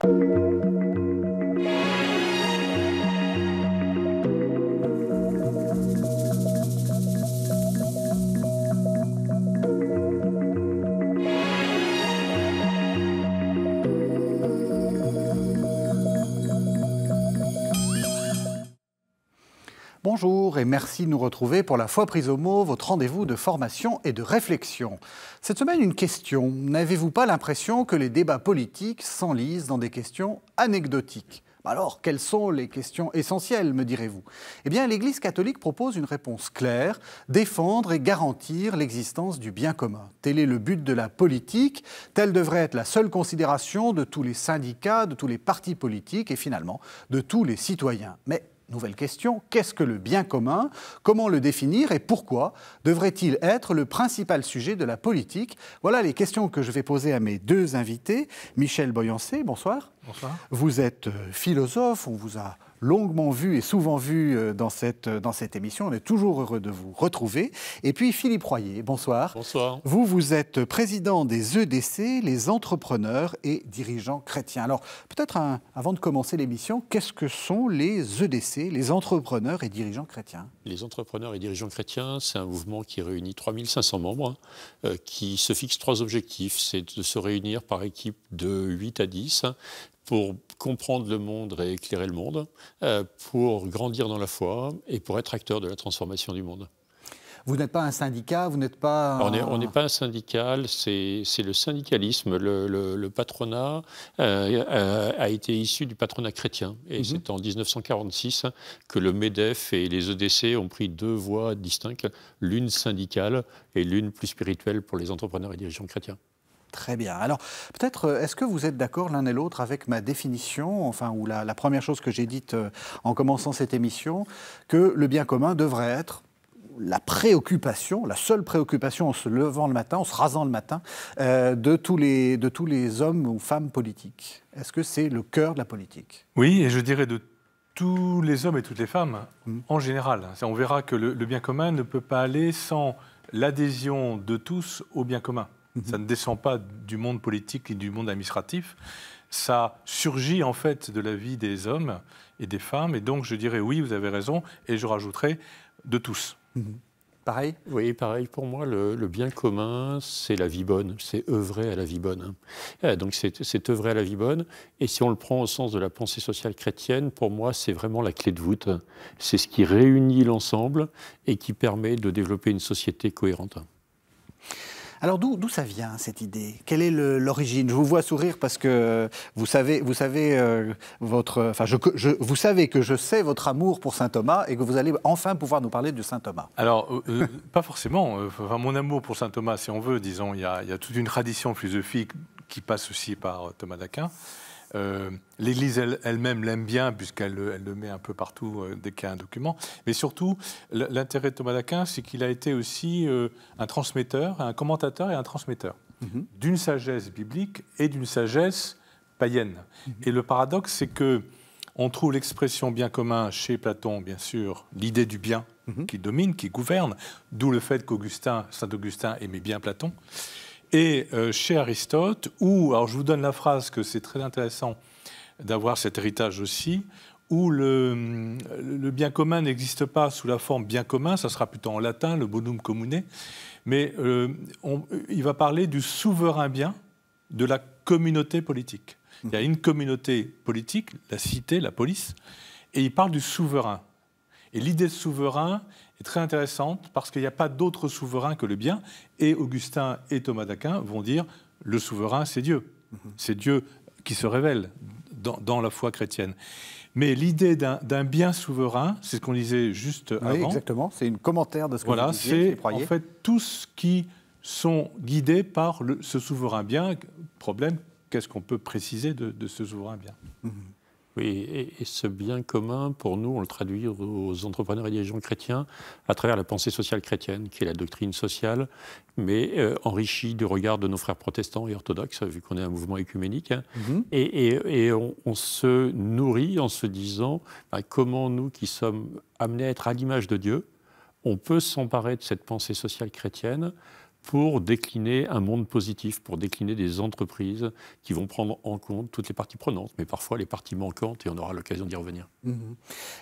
Thank you. Bonjour et merci de nous retrouver pour la foi prise au mot, votre rendez-vous de formation et de réflexion. Cette semaine, une question. N'avez-vous pas l'impression que les débats politiques s'enlisent dans des questions anecdotiques? Alors, quelles sont les questions essentielles, me direz-vous? Eh bien, l'Église catholique propose une réponse claire, défendre et garantir l'existence du bien commun. Tel est le but de la politique, telle devrait être la seule considération de tous les syndicats, de tous les partis politiques et finalement de tous les citoyens. Mais Nouvelle question, qu'est-ce que le bien commun? Comment le définir et pourquoi devrait-il être le principal sujet de la politique? Voilà les questions que je vais poser à mes deux invités. Michel Boyancé, bonsoir. Bonsoir. Vous êtes euh, philosophe, on vous a longuement vu et souvent vu euh, dans cette, euh, dans cette émission. On est toujours heureux de vous retrouver. Et puis Philippe Royer, bonsoir. Bonsoir. Vous, vous êtes président des EDC, les entrepreneurs et dirigeants chrétiens. Alors, peut-être avant de commencer l'émission, qu'est-ce que sont les EDC, les entrepreneurs et dirigeants chrétiens? Les entrepreneurs et dirigeants chrétiens, c'est un mouvement qui réunit 3500 membres, hein, euh, qui se fixe trois objectifs. C'est de se réunir par équipe de 8 à 10 pour comprendre le monde et éclairer le monde, euh, pour grandir dans la foi et pour être acteur de la transformation du monde. Vous n'êtes pas un syndicat, vous n'êtes pas... On n'est pas un syndical, c'est le syndicalisme. Le, patronat euh, euh, a été issu du patronat chrétien. Et mhm. c'est en 1946 que le MEDEF et les EDC ont pris deux voies distinctes, l'une syndicale et l'une plus spirituelle pour les entrepreneurs et dirigeants chrétiens. Très bien. Alors, peut-être, euh, est-ce que vous êtes d'accord l'un et l'autre avec ma définition, enfin, ou la, première chose que j'ai dite euh, en commençant cette émission, que le bien commun devrait être la préoccupation, la seule préoccupation en se levant le matin, en se rasant le matin, euh, de, tous les, de tous les hommes ou femmes politiques? Est-ce que c'est le cœur de la politique? Oui, et je dirais de tous les hommes et toutes les femmes mmh. en général. On verra que le bien commun ne peut pas aller sans l'adhésion de tous au bien commun. Ça ne descend pas du monde politique ni du monde administratif. Ça surgit en fait de la vie des hommes et des femmes. Et donc je dirais oui, vous avez raison. Et je rajouterai de tous. Mhm. Pareil? Oui, pareil. Pour moi, le, bien commun, c'est la vie bonne. C'est œuvrer à la vie bonne. Hein. Donc, c'est œuvrer à la vie bonne. Et si on le prend au sens de la pensée sociale chrétienne, pour moi, c'est vraiment la clé de voûte. C'est ce qui réunit l'ensemble et qui permet de développer une société cohérente. Alors d'où ça vient cette idée? Quelle est l'origine? Je vous vois sourire parce que vous savez, vous savez euh, votre, enfin, je, vous savez que je sais votre amour pour saint Thomas et que vous allez enfin pouvoir nous parler de saint Thomas. Alors euh, euh, pas forcément. Enfin, mon amour pour saint Thomas, si on veut, disons, il y, il y a toute une tradition philosophique qui passe aussi par Thomas d'Aquin. Euh, L'Église elle-même l'aime bien, puisqu'elle le met un peu partout euh, dès qu'il y a un document. Mais surtout, l'intérêt de Thomas d'Aquin, c'est qu'il a été aussi euh, un transmetteur, un commentateur et un transmetteur mhm. d'une sagesse biblique et d'une sagesse païenne. Mhm. Et le paradoxe, c'est que on trouve l'expression bien commun chez Platon, bien sûr, l'idée du bien mhm. qui domine, qui gouverne, d'où le fait qu'Augustin, Saint Augustin aimait bien Platon. Et euh, chez Aristote, où, alors je vous donne la phrase que c'est très intéressant d'avoir cet héritage aussi, où le, bien commun n'existe pas sous la forme bien commun, ça sera plutôt en latin, le bonum commune, mais euh, il va parler du souverain bien de la communauté politique. Il y a une communauté politique, la cité, la police, et il parle du souverain. Et l'idée de souverain est très intéressante parce qu'il n'y a pas d'autre souverain que le bien. Et Augustin et Thomas d'Aquin vont dire le souverain, c'est Dieu. Mhm. C'est Dieu qui se révèle dans, la foi chrétienne. Mais l'idée d'un bien souverain, c'est ce qu'on disait juste oui, avant. Exactement, c'est une commentaire de ce que voilà, vous disiez. c'est en fait tous qui sont guidés par le, ce souverain bien. Problème, qu'est-ce qu'on peut préciser de, ce souverain bien? Mhm. Oui, et, ce bien commun, pour nous, on le traduit aux entrepreneurs et dirigeants chrétiens à travers la pensée sociale chrétienne, qui est la doctrine sociale, mais euh, enrichie du regard de nos frères protestants et orthodoxes, vu qu'on est un mouvement écuménique. Hein. Mhm. Et, on, se nourrit en se disant bah, comment nous, qui sommes amenés à être à l'image de Dieu, on peut s'emparer de cette pensée sociale chrétienne pour décliner un monde positif, pour décliner des entreprises qui vont prendre en compte toutes les parties prenantes, mais parfois les parties manquantes, et on aura l'occasion d'y revenir. Mhm.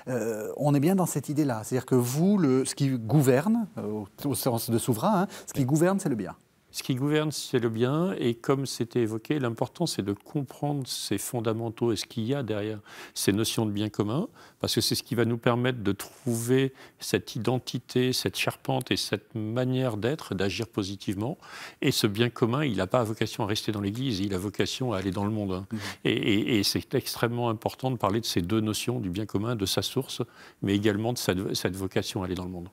Euh, on est bien dans cette idée-là, c'est-à-dire que vous, le, ce qui gouverne, euh, au, sens de souverain, hein, ce qui gouverne, c'est le bien. Ce qui gouverne, c'est le bien, et comme c'était évoqué, l'important, c'est de comprendre ces fondamentaux et ce qu'il y a derrière ces notions de bien commun, parce que c'est ce qui va nous permettre de trouver cette identité, cette charpente et cette manière d'être, d'agir positivement. Et ce bien commun, il n'a pas vocation à rester dans l'Église, il a vocation à aller dans le monde. Hein. Mmh. Et, c'est extrêmement important de parler de ces deux notions, du bien commun, de sa source, mais également de cette vocation à aller dans le monde.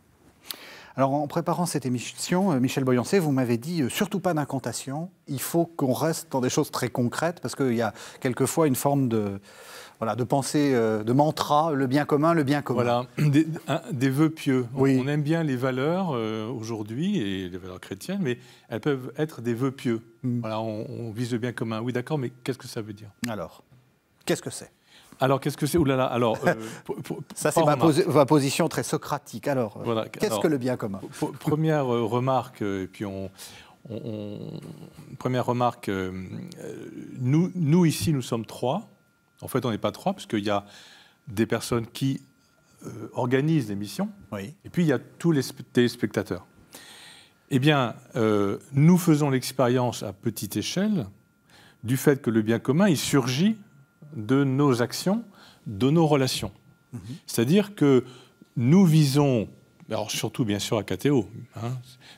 Alors, en préparant cette émission, euh, Michel Boyancé, vous m'avez dit euh, surtout pas d'incantation. Il faut qu'on reste dans des choses très concrètes parce qu'il y a quelquefois une forme de, voilà, de pensée, euh, de mantra, le bien commun, le bien commun. Voilà, des, vœux pieux. Oui. On aime bien les valeurs aujourd'hui et les valeurs chrétiennes, mais elles peuvent être des vœux pieux. Hmm. Voilà, on vise le bien commun. Oui, d'accord, mais qu'est-ce que ça veut dire? Alors, qu'est-ce que c'est? Alors, qu'est-ce que c'est? Oulala, alors. Euh, ça, c'est ma, position très socratique. Alors, euh, qu'est-ce que le bien commun? Première euh, remarque, et puis on. première remarque, nous, nous, ici, nous sommes trois. En fait, on n'est pas trois, parce qu'il y a des personnes qui organisent l'émission, oui. et puis il y a tous les téléspectateurs. Eh bien, nous faisons l'expérience à petite échelle du fait que le bien commun, il surgit de nos actions, de nos relations. C'est-à-dire que nous visons, alors surtout bien sûr à KTO, hein,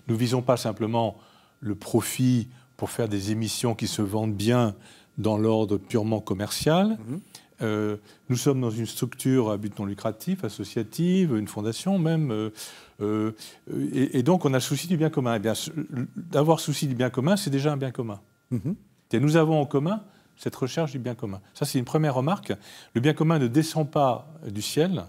nous visons pas simplement le profit pour faire des émissions qui se vendent bien dans l'ordre purement commercial. Mhm. Euh, nous sommes dans une structure à but non lucratif, associative, une fondation même, euh, euh, et, donc on a souci du bien commun. Eh d'avoir souci du bien commun, c'est déjà un bien commun. Mhm. Et nous avons en commun cette recherche du bien commun. Ça, c'est une première remarque. Le bien commun ne descend pas du ciel.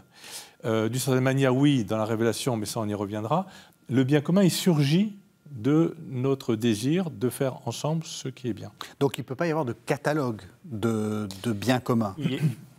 Euh, D'une certaine manière, oui, dans la révélation, mais ça, on y reviendra. Le bien commun, il surgit de notre désir de faire ensemble ce qui est bien. Donc il ne peut pas y avoir de catalogue de, de biens communs.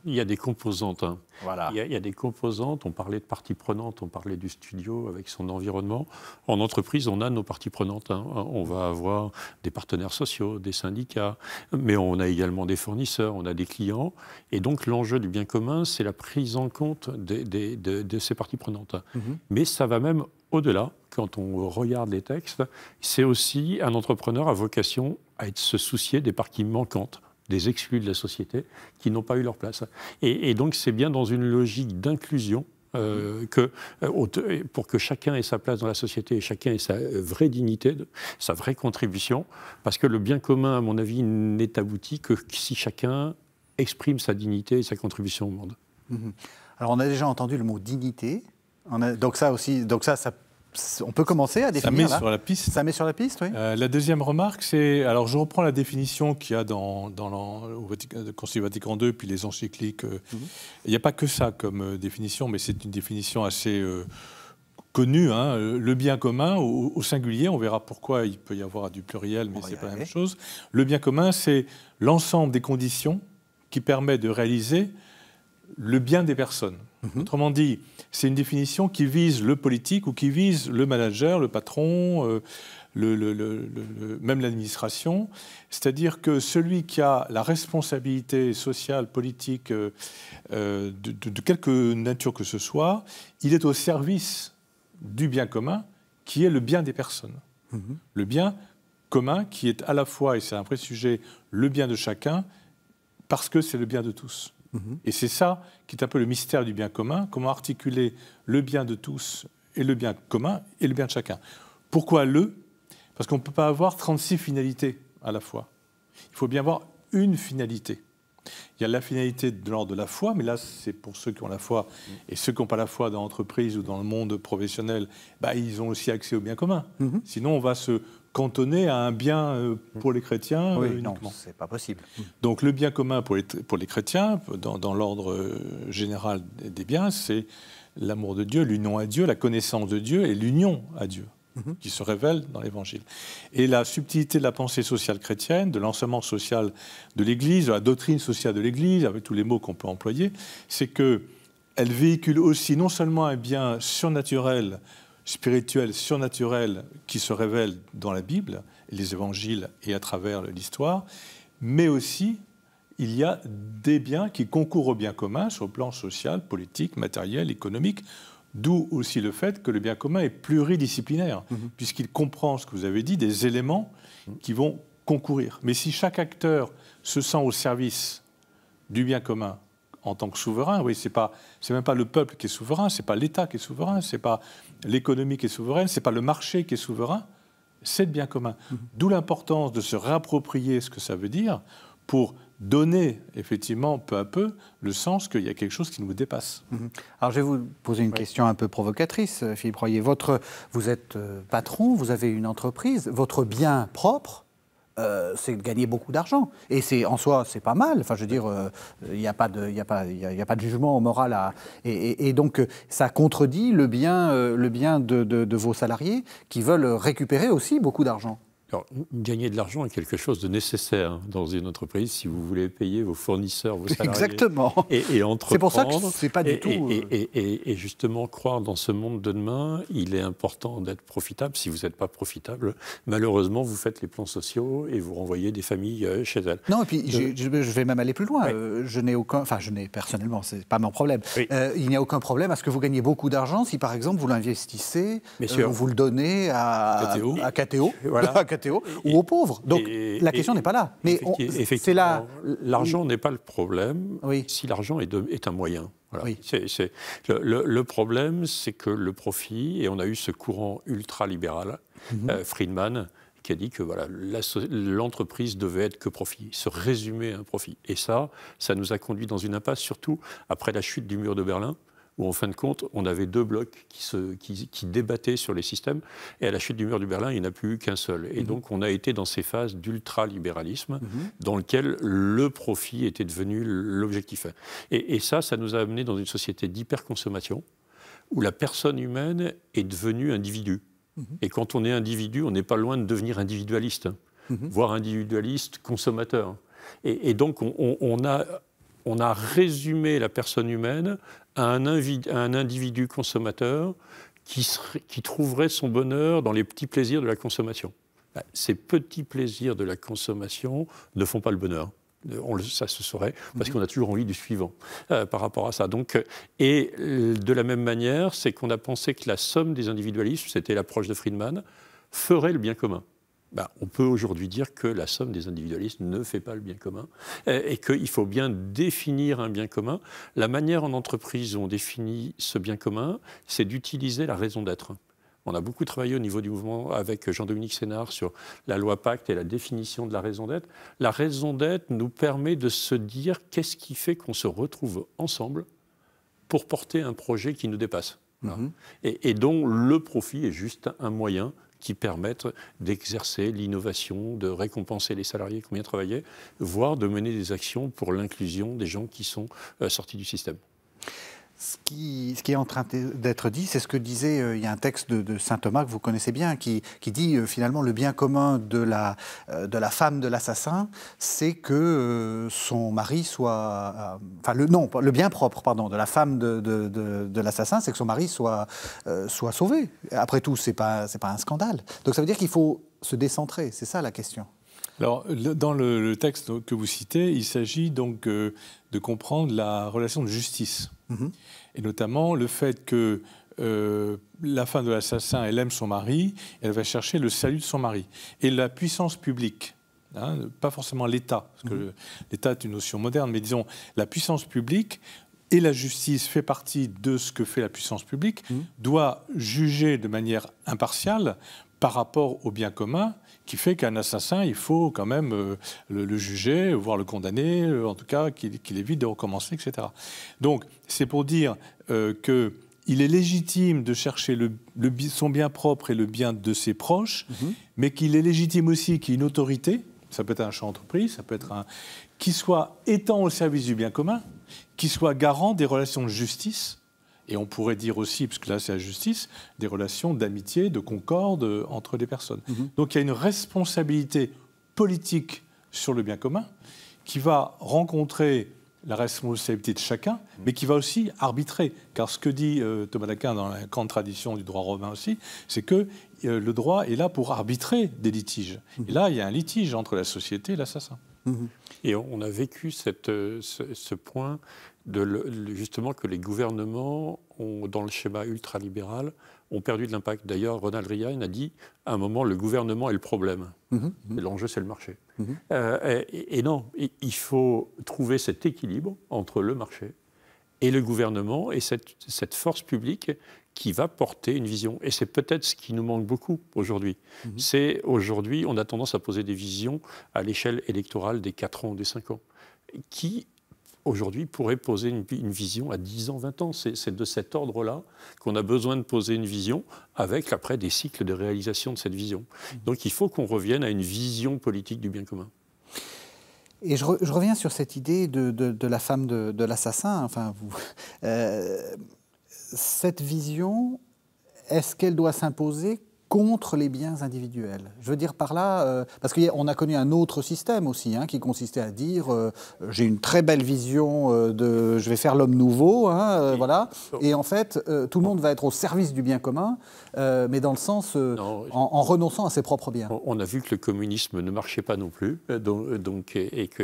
Il y a des composantes. Hein. Voilà. Il, y a, des composantes. On parlait de parties prenantes, on parlait du studio avec son environnement. En entreprise, on a nos parties prenantes. Hein. On va avoir des partenaires sociaux, des syndicats, mais on a également des fournisseurs, on a des clients. Et donc l'enjeu du bien commun, c'est la prise en compte de, ces parties prenantes. Mhm. Mais ça va même au-delà. Quand on regarde les textes, c'est aussi un entrepreneur à vocation à être, se soucier des parties manquantes des exclus de la société qui n'ont pas eu leur place. Et, donc c'est bien dans une logique d'inclusion euh, que, euh, pour que chacun ait sa place dans la société et chacun ait sa euh, vraie dignité, sa vraie contribution, parce que le bien commun, à mon avis, n'est abouti que si chacun exprime sa dignité et sa contribution au monde. Mhm. Alors on a déjà entendu le mot dignité. Donc ça aussi, donc ça, ça on peut commencer à définir. Ça met sur la piste. Ça met sur la piste, oui. Euh, la deuxième remarque, c'est. Alors, je reprends la définition qu'il y a dans, dans le Concile Vatican II, puis les encycliques. Euh, mhm. Il n'y a pas que ça comme euh, définition, mais c'est une définition assez connue. Hein. Le bien commun, au, singulier, on verra pourquoi il peut y avoir du pluriel, mais ce n'est pas la même chose. Le bien commun, c'est l'ensemble des conditions qui permettent de réaliser le bien des personnes. Mhm. Autrement dit, c'est une définition qui vise le politique ou qui vise le manager, le patron, euh, le, même l'administration. C'est-à-dire que celui qui a la responsabilité sociale, politique, euh, euh, de, quelque nature que ce soit, il est au service du bien commun, qui est le bien des personnes. Mhm. Le bien commun qui est à la fois, et c'est un vrai sujet, le bien de chacun, parce que c'est le bien de tous. Et c'est ça qui est un peu le mystère du bien commun, comment articuler le bien de tous et le bien commun et le bien de chacun. Pourquoi le? Parce qu'on ne peut pas avoir 36 finalités à la fois. Il faut bien avoir une finalité. Il y a la finalité de l'ordre de la foi, mais là, c'est pour ceux qui ont la foi. Et ceux qui n'ont pas la foi dans l'entreprise ou dans le monde professionnel, bah, ils ont aussi accès au bien commun. Mhm. Sinon, on va se cantonné à un bien euh, pour les chrétiens oui, euh, Non, c'est pas possible. Donc le bien commun pour les, pour les chrétiens, dans, l'ordre euh, général des biens, c'est l'amour de Dieu, l'union à Dieu, la connaissance de Dieu et l'union à Dieu mhm. qui se révèle dans l'Évangile. Et la subtilité de la pensée sociale chrétienne, de l'enseignement social de l'Église, de la doctrine sociale de l'Église, avec tous les mots qu'on peut employer, c'est que elle véhicule aussi non seulement un bien surnaturel spirituel, surnaturel qui se révèle dans la Bible, les évangiles et à travers l'histoire, mais aussi il y a des biens qui concourent au bien commun sur le plan social, politique, matériel, économique, d'où aussi le fait que le bien commun est pluridisciplinaire, mhm. puisqu'il comprend ce que vous avez dit, des éléments qui vont concourir. Mais si chaque acteur se sent au service du bien commun en tant que souverain, oui, c'est pas, c'est même pas le peuple qui est souverain, c'est pas l'État qui est souverain, c'est pas l'économie qui est souveraine, c'est pas le marché qui est souverain, c'est le bien commun. Mhm. D'où l'importance de se réapproprier ce que ça veut dire pour donner effectivement peu à peu le sens qu'il y a quelque chose qui nous dépasse. Mhm. Alors je vais vous poser une question un peu provocatrice, Philippe Royer. Votre, vous êtes euh, patron, vous avez une entreprise, votre bien propre, euh, c'est de gagner beaucoup d'argent. Et c'est en soi, c'est pas mal. Enfin, je veux dire, il n'y a, pas de, a, pas, a, pas de jugement moral à. Et, donc, ça contredit le bien, le bien de, vos salariés qui veulent récupérer aussi beaucoup d'argent. Alors, gagner de l'argent est quelque chose de nécessaire dans une entreprise si vous voulez payer vos fournisseurs, vos salariés. Exactement. Et, et C'est pour ça que c'est pas du tout. Euh, et, justement, croire dans ce monde de demain, il est important d'être profitable. Si vous n'êtes pas profitable, malheureusement, vous faites les plans sociaux et vous renvoyez des familles euh, chez elles. Non, et puis je, vais même aller plus loin. Euh, je n'ai aucun. Enfin, je n'ai personnellement, c'est pas mon problème. il n'y a aucun problème à ce que vous gagnez beaucoup d'argent si, par exemple, vous l'investissez, vous le donnez à KTO, à KTO, voilà. ou aux pauvres. Donc la question n'est pas là. Mais c'est là. L'argent n'est pas le problème si l'argent est, est, un moyen. Oui. c'est le, problème, c'est que le profit, et on a eu ce courant ultra-libéral, mhm. euh, Friedman, qui a dit que voilà, l'entreprise devait être que profit, se résumer à un profit. Et ça, ça nous a conduit dans une impasse, surtout après la chute du mur de Berlin où en fin de compte, on avait deux blocs qui, se, qui, débattaient sur les systèmes, et à la chute du mur du Berlin, il n'y en a plus eu qu'un seul. Et mhm. donc, on a été dans ces phases d'ultralibéralisme, mhm. dans lequel le profit était devenu l'objectif. Et, et, ça, ça nous a amené dans une société d'hyperconsommation, où la personne humaine est devenue individu. Mhm. Et quand on est individu, on n'est pas loin de devenir individualiste, voire individualiste consommateur. Et, et donc, on, on a on a résumé la personne humaine à un, individu consommateur qui, trouverait son bonheur dans les petits plaisirs de la consommation. Bah, ces petits plaisirs de la consommation ne font pas le bonheur. ça se saurait, parce mhm. qu'on a toujours envie du suivant euh, par rapport à ça. Donc, et de la même manière, c'est qu'on a pensé que la somme des individualismes, c'était l'approche de Friedman, ferait le bien commun. Ben, on peut aujourd'hui dire que la somme des individualistes ne fait pas le bien commun et qu'il faut bien définir un bien commun. La manière en entreprise où on définit ce bien commun, c'est d'utiliser la raison d'être. On a beaucoup travaillé au niveau du mouvement avec Jean-Dominique Sénard sur la loi Pacte et la définition de la raison d'être. La raison d'être nous permet de se dire qu'est-ce qui fait qu'on se retrouve ensemble pour porter un projet qui nous dépasse. Mm-hmm. et, dont le profit est juste un moyen qui permettent d'exercer l'innovation, de récompenser les salariés qui ont bien travaillé, voire de mener des actions pour l'inclusion des gens qui sont euh, sortis du système. Ce qui, est en train d'être dit, c'est ce que disait, euh, il y a un texte de, Saint Thomas que vous connaissez bien, qui, dit euh, finalement le bien commun de la, euh, de la femme de l'assassin, c'est que son mari soit... enfin, le, non, le bien propre, pardon, de la femme de, de, de l'assassin, c'est que son mari soit, soit sauvé. Après tout, ce n'est pas, pas un scandale. Donc ça veut dire qu'il faut se décentrer, c'est ça la question. Alors, dans le, texte que vous citez, il s'agit donc de comprendre la relation de justice Mhm. Et notamment le fait que euh, la femme de l'assassin, elle aime son mari, elle va chercher le salut de son mari. Et la puissance publique, hein, pas forcément l'État, parce que mhm. l'État est une notion moderne, mais disons la puissance publique et la justice fait partie de ce que fait la puissance publique, mhm. doit juger de manière impartiale par rapport au bien commun qui fait qu'un assassin, il faut quand même euh, le, juger, voire le condamner, euh, en tout cas qu'il évite de recommencer, etc. Donc c'est pour dire euh, qu'il est légitime de chercher le, son bien propre et le bien de ses proches, mhm. mais qu'il est légitime aussi qu'il y ait une autorité, ça peut être un champ d'entreprise, ça peut être un... qui soit étant au service du bien commun, qui soit garant des relations de justice, et on pourrait dire aussi, puisque là c'est la justice, des relations d'amitié, de concorde entre des personnes. Mhm. Donc il y a une responsabilité politique sur le bien commun qui va rencontrer la responsabilité de chacun, mais qui va aussi arbitrer. Car ce que dit euh, Thomas d'Aquin dans la grande tradition du droit romain aussi, c'est que euh, le droit est là pour arbitrer des litiges. Et là, il y a un litige entre la société et l'assassin. Et on a vécu cette, euh, ce, point de justement que les gouvernements, ont, dans le schéma ultralibéral, ont perdu de l'impact. D'ailleurs, Ronald Reagan a dit à un moment le gouvernement est le problème. Mhm, mhm. L'enjeu, c'est le marché. Mhm. Euh, et, non, il faut trouver cet équilibre entre le marché et le gouvernement et cette, cette force publique qui va porter une vision. Et c'est peut-être ce qui nous manque beaucoup aujourd'hui. C'est aujourd'hui, on a tendance à poser des visions à l'échelle électorale des 4 ans ou des 5 ans, qui aujourd'hui pourrait poser une, vision à 10 ans, 20 ans. C'est de cet ordre-là qu'on a besoin de poser une vision avec après des cycles de réalisation de cette vision. Donc il faut qu'on revienne à une vision politique du bien commun. Et je, reviens sur cette idée de, la femme de, l'assassin. Enfin, euh, cette vision, est-ce qu'elle doit s'imposer contre les biens individuels. Je veux dire par là, euh, parce qu'on a connu un autre système aussi, hein, qui consistait à dire euh, j'ai une très belle vision euh, de je vais faire l'homme nouveau, hein, voilà, et en fait tout le monde va être au service du bien commun, mais dans le sens en, renonçant à ses propres biens. On a vu que le communisme ne marchait pas non plus, donc, et que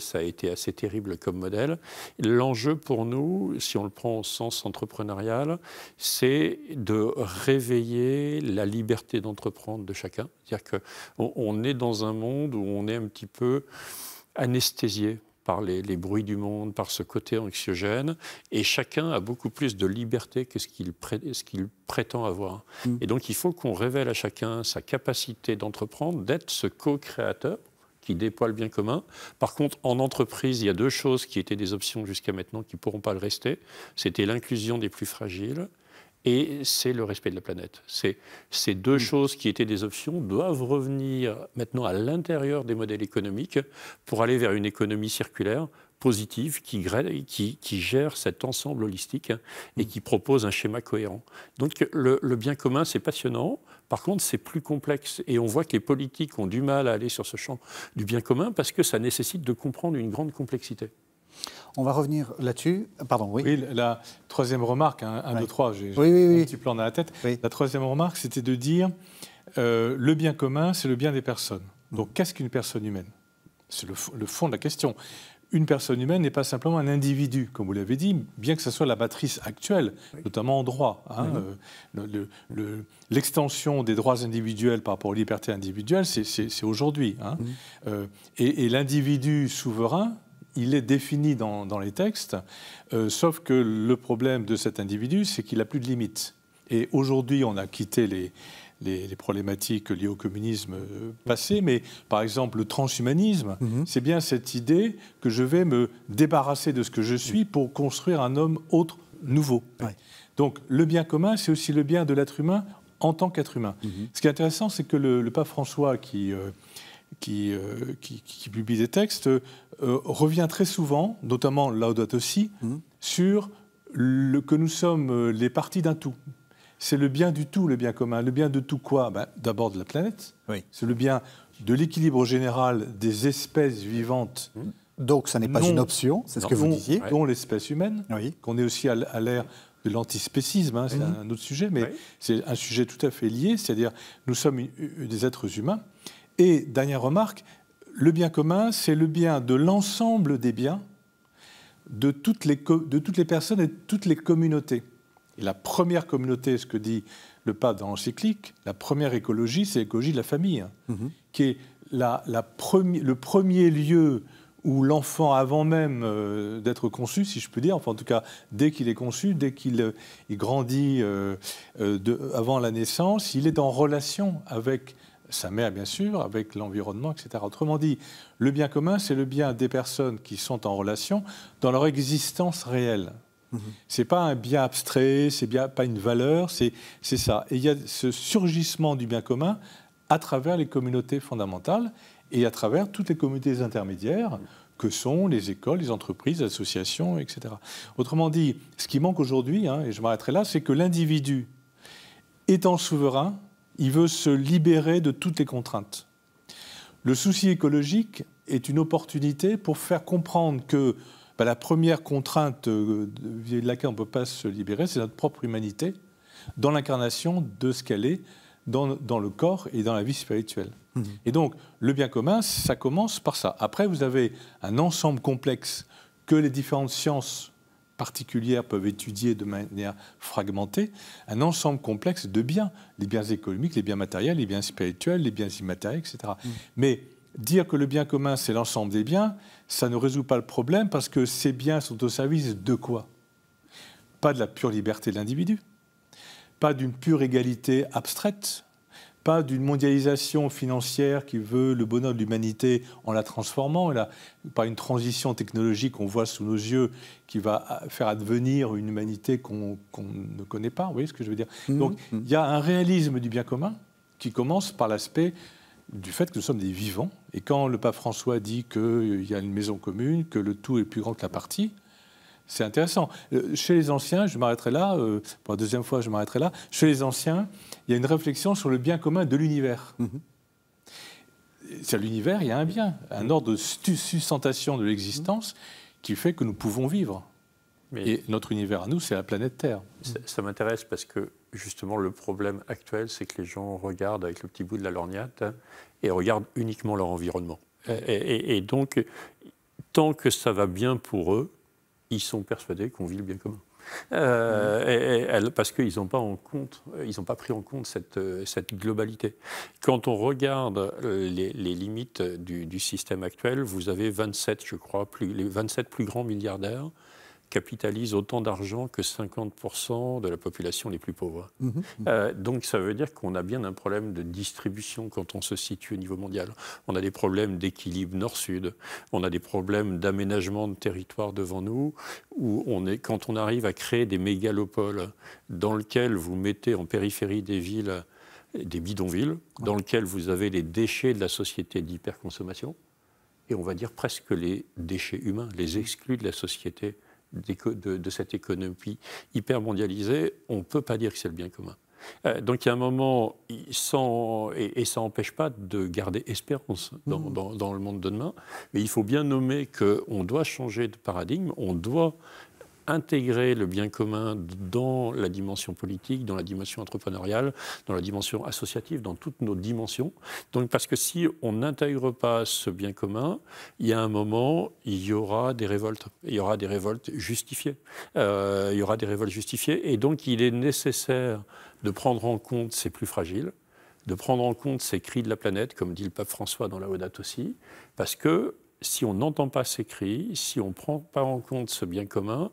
ça a été assez terrible comme modèle. L'enjeu pour nous, si on le prend au sens entrepreneurial, c'est de réveiller la liberté d'entreprendre de chacun. C'est-à-dire qu'on on est dans un monde où on est un petit peu anesthésié par les, bruits du monde, par ce côté anxiogène, et chacun a beaucoup plus de liberté que ce qu'il prétend avoir. Mm. Et donc il faut qu'on révèle à chacun sa capacité d'entreprendre, d'être ce co-créateur qui déploie le bien commun. Par contre, en entreprise, il y a deux choses qui étaient des options jusqu'à maintenant qui ne pourront pas le rester. C'était l'inclusion des plus fragiles et c'est le respect de la planète. Ces deux choses qui étaient des options doivent revenir maintenant à l'intérieur des modèles économiques pour aller vers une économie circulaire positive qui, qui, qui gère cet ensemble holistique et qui propose un schéma cohérent. Donc le, le bien commun, c'est passionnant. Par contre, c'est plus complexe et on voit que les politiques ont du mal à aller sur ce champ du bien commun parce que ça nécessite de comprendre une grande complexité. On va revenir là-dessus. Pardon, oui. Oui, la troisième remarque, hein, un, deux, trois, j'ai oui, oui, un petit plan dans la tête. La troisième remarque, c'était de dire euh, le bien commun, c'est le bien des personnes. Donc, qu'est-ce qu'une personne humaine? C'est le, fond de la question. Une personne humaine n'est pas simplement un individu, comme vous l'avez dit, bien que ce soit la matrice actuelle, notamment en droit. Hein, euh, l'extension des droits individuels par rapport aux libertés individuelles, c'est aujourd'hui. Hein. Euh, et l'individu souverain, il est défini dans, les textes, euh, sauf que le problème de cet individu, c'est qu'il n'a plus de limites. Et aujourd'hui, on a quitté les, les, problématiques liées au communisme euh, passé, mais par exemple, le transhumanisme, mhm. c'est bien cette idée que je vais me débarrasser de ce que je suis pour construire un homme autre, nouveau. Donc, le bien commun, c'est aussi le bien de l'être humain en tant qu'être humain. Mhm. Ce qui est intéressant, c'est que le, pape François, qui, euh, euh, qui, qui, publie des textes, euh, revient très souvent, notamment Laudato Si, mmh. sur le, que nous sommes euh, les parties d'un tout. C'est le bien du tout, le bien commun. Le bien de tout quoi? Ben, D'abord de la planète. C'est le bien de l'équilibre général des espèces vivantes. Mmh. Donc, ça n'est pas une option, c'est ce que vous disiez. Dont l'espèce humaine, qu'on est aussi à l'ère de l'antispécisme, hein, c'est mmh. un autre sujet, mais c'est un sujet tout à fait lié, c'est-à-dire nous sommes des êtres humains et dernière remarque, le bien commun, c'est le bien de l'ensemble des biens, de toutes, les, de toutes les personnes et de toutes les communautés. Et la première communauté, ce que dit le pape dans l'encyclique, la première écologie, c'est l'écologie de la famille, hein, mhm. qui est la, le premier lieu où l'enfant, avant même euh, d'être conçu, si je peux dire, enfin en tout cas dès qu'il est conçu, dès qu'il euh, grandit euh, avant la naissance, il est en relation avec sa mère bien sûr, avec l'environnement, etc. Autrement dit, le bien commun, c'est le bien des personnes qui sont en relation dans leur existence réelle. Ce mhm. C'est pas un bien abstrait, c'est bien pas une valeur, c'est ça. Et il y a ce surgissement du bien commun à travers les communautés fondamentales et à travers toutes les communautés intermédiaires que sont les écoles, les entreprises, les associations, etc. Autrement dit, ce qui manque aujourd'hui, hein, et je m'arrêterai là, c'est que l'individu, étant souverain, il veut se libérer de toutes les contraintes. Le souci écologique est une opportunité pour faire comprendre que bah, La première contrainte de laquelle on ne peut pas se libérer, c'est notre propre humanité, dans l'incarnation de ce qu'elle est dans, dans, le corps et dans la vie spirituelle. Mmh. Et donc, le bien commun, ça commence par ça. Après, vous avez un ensemble complexe que les différentes sciences particulières peuvent étudier de manière fragmentée, un ensemble complexe de biens, les biens économiques, les biens matériels, les biens spirituels, les biens immatériels, etc. Mmh. Mais dire que le bien commun, c'est l'ensemble des biens, ça ne résout pas le problème parce que ces biens sont au service de quoi? Pas de la pure liberté de l'individu, pas d'une pure égalité abstraite, pas d'une mondialisation financière qui veut le bonheur de l'humanité en la transformant, là, pas une transition technologique qu'on voit sous nos yeux qui va faire advenir une humanité qu'on ne connaît pas. Vous voyez ce que je veux dire? Mmh. Donc mmh. il y a un réalisme du bien commun qui commence par l'aspect du fait que nous sommes des vivants. Et quand le pape François dit qu'il y a une maison commune, que le tout est plus grand que la partie, c'est intéressant. Euh, chez les anciens, je m'arrêterai là, euh, pour la deuxième fois, je m'arrêterai là. Chez les anciens, il y a une réflexion sur le bien commun de l'univers. Mhm. C'est l'univers, il y a un bien, un ordre de sustentation de l'existence qui fait que nous pouvons vivre. Et notre univers à nous, c'est la planète Terre. Ça, m'intéresse parce que justement, le problème actuel, c'est que les gens regardent avec le petit bout de la lorgnette hein, et regardent uniquement leur environnement. Et, et, donc, tant que ça va bien pour eux, ils sont persuadés qu'on vit le bien commun. Euh, parce qu'ils n'ont pas, en compte, ils pas pris en compte cette, cette globalité. Quand on regarde les, limites du, système actuel, vous avez 27, je crois, les 27 plus grands milliardaires capitalise autant d'argent que 50% de la population les plus pauvres. Mmh, mmh. Euh, donc ça veut dire qu'on a bien un problème de distribution quand on se situe au niveau mondial. On a des problèmes d'équilibre nord-sud, on a des problèmes d'aménagement de territoire devant nous, où on est, quand on arrive à créer des mégalopoles dans lesquels vous mettez en périphérie des villes des bidonvilles, dans lesquels vous avez les déchets de la société d'hyperconsommation, et on va dire presque les déchets humains, les exclus de la société de, cette économie hyper mondialisée, on ne peut pas dire que c'est le bien commun. Euh, donc il y a un moment, sans, et, ça n'empêche pas de garder espérance dans, mmh. dans, dans, le monde de demain, mais il faut bien nommer qu'on doit changer de paradigme, on doit intégrer le bien commun dans la dimension politique, dans la dimension entrepreneuriale, dans la dimension associative, dans toutes nos dimensions. Donc, parce que si on n'intègre pas ce bien commun, il y a un moment, il y aura des révoltes. Il y aura des révoltes justifiées. Euh, il y aura des révoltes justifiées. Et donc, il est nécessaire de prendre en compte ces plus fragiles, de prendre en compte ces cris de la planète, comme dit le pape François dans la Audate aussi, parce que si on n'entend pas ces cris, si on ne prend pas en compte ce bien commun,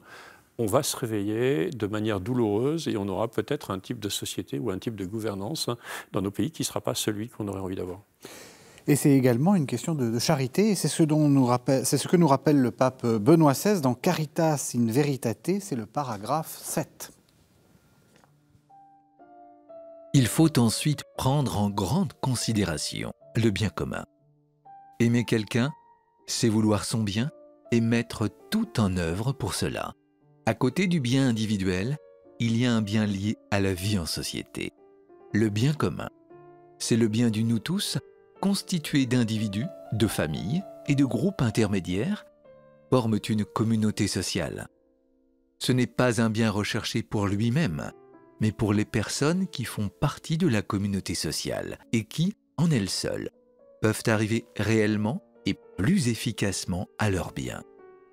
on va se réveiller de manière douloureuse et on aura peut-être un type de société ou un type de gouvernance dans nos pays qui ne sera pas celui qu'on aurait envie d'avoir. Et c'est également une question de, charité, et c'est ce, ce que nous rappelle le pape Benoît XVI dans Caritas in Veritate, c'est le paragraphe 7. Il faut ensuite prendre en grande considération le bien commun. Aimer quelqu'un, c'est vouloir son bien et mettre tout en œuvre pour cela. À côté du bien individuel, il y a un bien lié à la vie en société. Le bien commun. C'est le bien du nous tous, constitué d'individus, de familles et de groupes intermédiaires, forment une communauté sociale. Ce n'est pas un bien recherché pour lui-même, mais pour les personnes qui font partie de la communauté sociale et qui, en elles seules, peuvent arriver réellement plus efficacement à leur bien.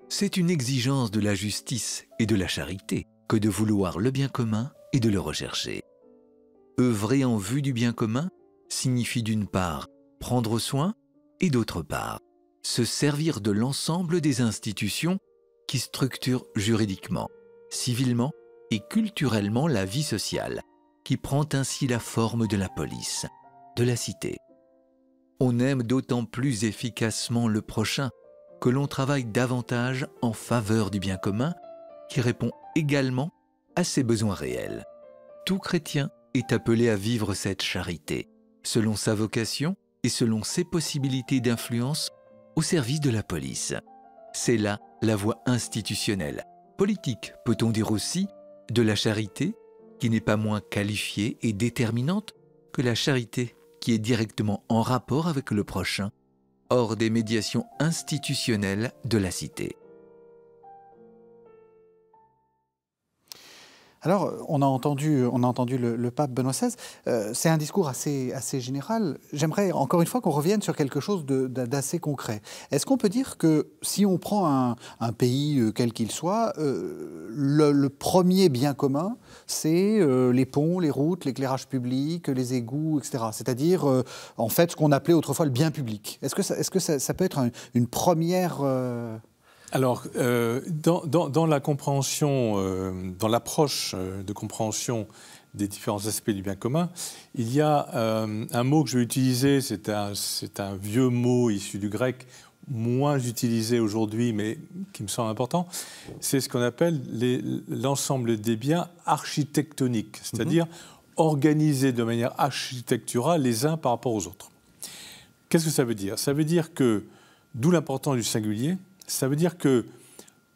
C'est une exigence de la justice et de la charité que de vouloir le bien commun et de le rechercher. Œuvrer en vue du bien commun signifie d'une part prendre soin et d'autre part se servir de l'ensemble des institutions qui structurent juridiquement, civilement et culturellement la vie sociale, qui prend ainsi la forme de la police, de la cité, on aime d'autant plus efficacement le prochain que l'on travaille davantage en faveur du bien commun qui répond également à ses besoins réels. Tout chrétien est appelé à vivre cette charité, selon sa vocation et selon ses possibilités d'influence au service de la police. C'est là la voie institutionnelle, politique peut-on dire aussi, de la charité, qui n'est pas moins qualifiée et déterminante que la charité qui est directement en rapport avec le prochain, hors des médiations institutionnelles de la cité. Alors, on a entendu, on a entendu le, pape Benoît XVI. Euh, c'est un discours assez, assez général. J'aimerais encore une fois qu'on revienne sur quelque chose d'assez concret. Est-ce qu'on peut dire que si on prend un, pays euh, quel qu'il soit, euh, le, premier bien commun, c'est les ponts, les routes, l'éclairage public, les égouts, etc. C'est-à-dire, en fait, ce qu'on appelait autrefois le bien public. Est-ce que ça, est-ce que ça, peut être une première alors, euh, dans, la compréhension, euh, dans l'approche euh, de compréhension des différents aspects du bien commun, il y a un mot que je vais utiliser, c'est un, un, vieux mot issu du grec, moins utilisé aujourd'hui, mais qui me semble important, c'est ce qu'on appelle l'ensemble des biens architectoniques, c'est-à-dire mhm. organisés de manière architecturale les uns par rapport aux autres. Qu'est-ce que ça veut dire? Ça veut dire que, d'où l'importance du singulier, ça veut dire que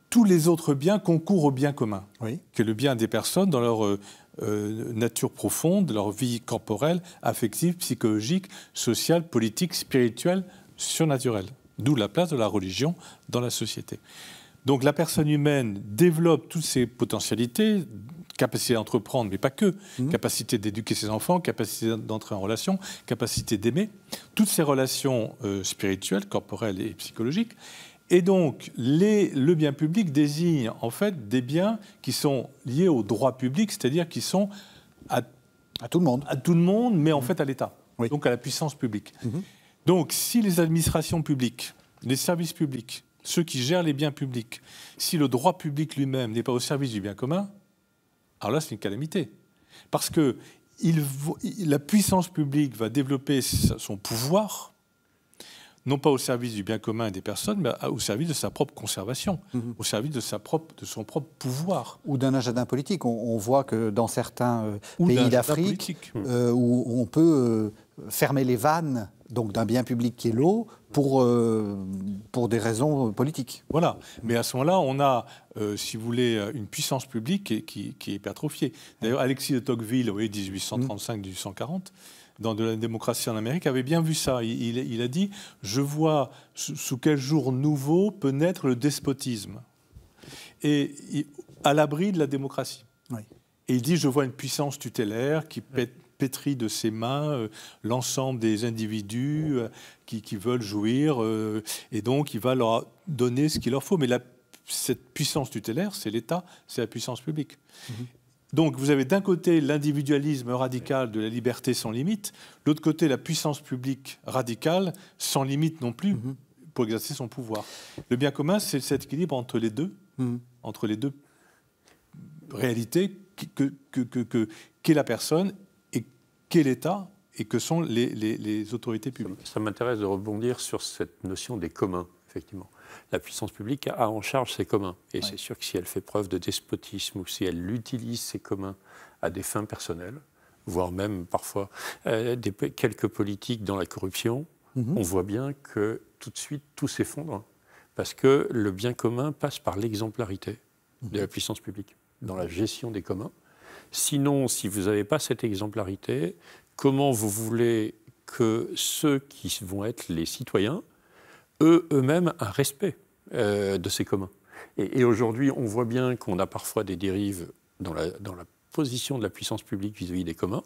tous les autres biens concourent au bien commun, que le bien des personnes dans leur euh, euh, nature profonde, leur vie corporelle, affective, psychologique, sociale, politique, spirituelle, surnaturelle. D'où la place de la religion dans la société. Donc la personne humaine développe toutes ses potentialités, capacité d'entreprendre, mais pas que, mmh. capacité d'éduquer ses enfants, capacité d'entrer en relation, capacité d'aimer, toutes ces relations euh, spirituelles, corporelles et psychologiques. Et donc, le bien public désigne en fait des biens qui sont liés au droit public, c'est-à-dire qui sont à, tout le monde. À tout le monde, mais en mmh. fait à l'État, donc à la puissance publique. Mmh. Donc, si les administrations publiques, les services publics, ceux qui gèrent les biens publics, si le droit public lui-même n'est pas au service du bien commun, alors là, c'est une calamité. Parce que la puissance publique va développer son pouvoir non pas au service du bien commun des personnes, mais au service de sa propre conservation, mhm. au service de, sa propre, de son propre pouvoir. Ou d'un agenda politique. On, voit que dans certains euh, pays d'Afrique, euh, où, on peut euh, fermer les vannes donc d'un bien public qui est l'eau pour, pour des raisons politiques. Voilà. Mais à ce moment-là, on a, si vous voulez, une puissance publique qui, qui, qui est hypertrophiée. D'ailleurs, Alexis de Tocqueville, oui, 1835-1840, dans de la démocratie en Amérique, avait bien vu ça. Il, a dit Je vois sous quel jour nouveau peut naître le despotisme. Et à l'abri de la démocratie. Et il dit Je vois une puissance tutélaire qui pétrit de ses mains euh, l'ensemble des individus euh, qui, veulent jouir, euh, et donc il va leur donner ce qu'il leur faut. Mais cette puissance tutélaire, c'est l'État, c'est la puissance publique. Mhm. Donc vous avez d'un côté l'individualisme radical de la liberté sans limite, de l'autre côté la puissance publique radicale sans limite non plus mhm. pour exercer son pouvoir. Le bien commun, c'est cet équilibre entre les deux, mhm. entre les deux réalités qu'est que, la personne et qu'est l'État et que sont les, les autorités publiques. Ça m'intéresse de rebondir sur cette notion des communs, effectivement la puissance publique a en charge ses communs. Et c'est sûr que si elle fait preuve de despotisme ou si elle utilise ses communs à des fins personnelles, voire même parfois euh, des, quelques politiques dans la corruption, mhm. on voit bien que tout de suite tout s'effondre parce que le bien commun passe par l'exemplarité de la puissance publique dans la gestion des communs. Sinon, si vous n'avez pas cette exemplarité, comment vous voulez que ceux qui vont être les citoyens eux, eux-mêmes un respect euh, de ces communs. Et, aujourd'hui, on voit bien qu'on a parfois des dérives dans la, dans la position de la puissance publique vis-à-vis des communs,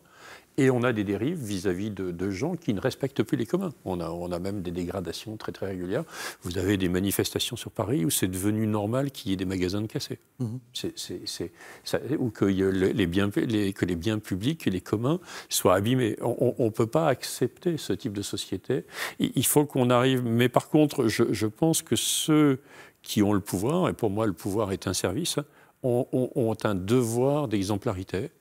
et on a des dérives vis-à-vis de, gens qui ne respectent plus les communs. On a, on a même des dégradations très très régulières. Vous avez des manifestations sur Paris où c'est devenu normal qu'il y ait des magasins de cassés. Mhm. ou que les, biens, que les biens publics et les communs soient abîmés. On ne peut pas accepter ce type de société. Il, faut qu'on arrive. Mais par contre, je, je pense que ceux qui ont le pouvoir, et pour moi le pouvoir est un service, ont, un devoir d'exemplarité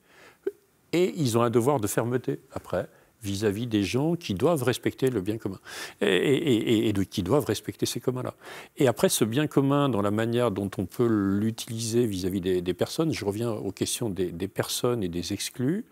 et ils ont un devoir de fermeté après vis-à-vis des gens qui doivent respecter le bien commun et, qui doivent respecter ces communs-là. Et après, ce bien commun, dans la manière dont on peut l'utiliser vis-à-vis des, personnes, je reviens aux questions des, personnes et des exclus.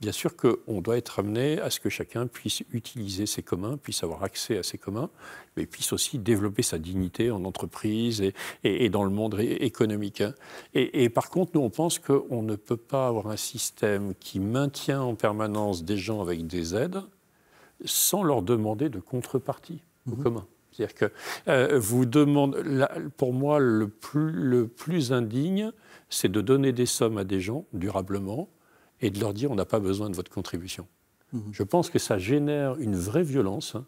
Bien sûr qu'on doit être amené à ce que chacun puisse utiliser ses communs, puisse avoir accès à ses communs, mais puisse aussi développer sa dignité en entreprise et, dans le monde économique. Hein. Et, par contre, nous, on pense qu'on ne peut pas avoir un système qui maintient en permanence des gens avec des aides sans leur demander de contrepartie au mmh. commun. C'est-à-dire que euh, vous demandez, pour moi, le plus, le plus indigne, c'est de donner des sommes à des gens durablement et de leur dire on n'a pas besoin de votre contribution. Mhm. Je pense que ça génère une vraie violence. Hein,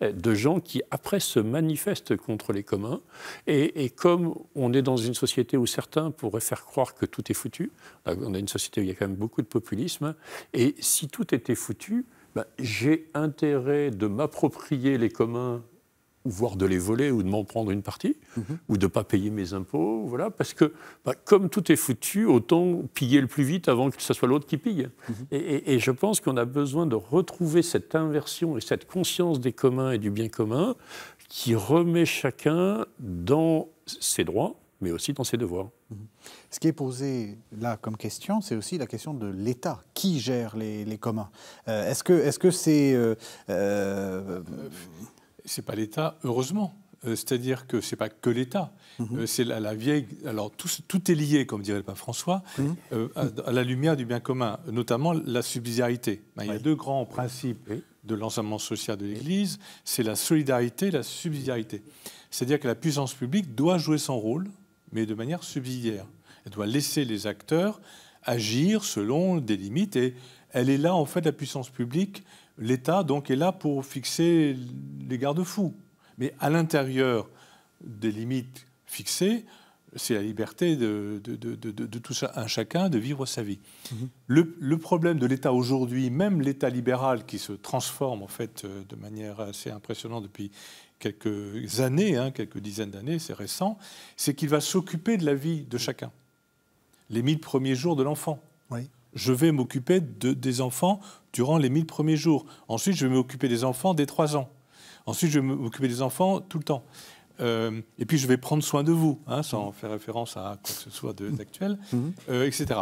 de gens qui, après, se manifestent contre les communs. Et, comme on est dans une société où certains pourraient faire croire que tout est foutu, on a une société où il y a quand même beaucoup de populisme, et si tout était foutu, ben, j'ai intérêt de m'approprier les communs voire de les voler ou de m'en prendre une partie, mhm. ou de ne pas payer mes impôts, voilà, parce que bah, comme tout est foutu, autant piller le plus vite avant que ce soit l'autre qui pille. Mhm. et, je pense qu'on a besoin de retrouver cette inversion et cette conscience des communs et du bien commun qui remet chacun dans ses droits, mais aussi dans ses devoirs. Mhm. Ce qui est posé là comme question, c'est aussi la question de l'État. Qui gère les, communs? Euh, Est-ce que c'est... Euh, euh, c'est pas l'État, heureusement. Euh, c'est-à-dire que c'est pas que l'État. Mhm. Euh, c'est la, vieille. Alors tout, tout, est lié, comme dirait le pape François, mhm. euh, à, la lumière du bien commun, notamment la subsidiarité. Ben, il y a deux grands principes de l'enseignement social de l'Église c'est la solidarité et la subsidiarité. C'est-à-dire que la puissance publique doit jouer son rôle, mais de manière subsidiaire. Elle doit laisser les acteurs agir selon des limites et elle est là, en fait, la puissance publique L'État, donc, est là pour fixer les garde-fous. Mais à l'intérieur des limites fixées, c'est la liberté de, tout un chacun de vivre sa vie. Mhm. Le, problème de l'État aujourd'hui, même l'État libéral qui se transforme en fait euh, de manière assez impressionnante depuis quelques années, hein, quelques dizaines d'années, c'est récent, c'est qu'il va s'occuper de la vie de chacun. Les mille premiers jours de l'enfant. Oui je vais m'occuper de, des enfants durant les 1000 premiers jours. Ensuite, je vais m'occuper des enfants dès 3 ans. Ensuite, je vais m'occuper des enfants tout le temps. Euh, et puis, je vais prendre soin de vous, hein, sans faire référence à quoi que ce soit d'actuel, mmh. euh, etc.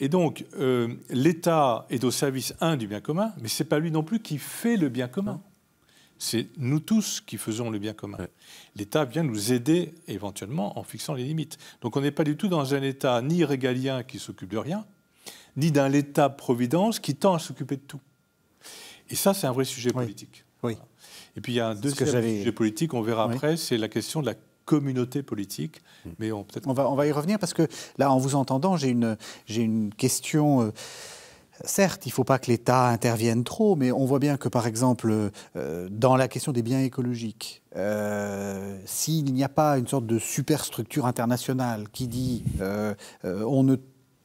Et donc, euh, l'État est au service, un, du bien commun, mais ce n'est pas lui non plus qui fait le bien commun. C'est nous tous qui faisons le bien commun. L'État vient nous aider éventuellement en fixant les limites. Donc on n'est pas du tout dans un État ni régalien qui s'occupe de rien, ni d'un État-providence qui tend à s'occuper de tout. Et ça, c'est un vrai sujet politique. Oui. Et puis il y a un deuxième sujet politique, on verra après, c'est la question de la communauté politique. Hmm. Mais on, on, va, on va y revenir parce que là, en vous entendant, j'ai une, j'ai une question. Euh, certes, il ne faut pas que l'État intervienne trop, mais on voit bien que, par exemple, euh, dans la question des biens écologiques, euh, s'il n'y a pas une sorte de superstructure internationale qui dit on ne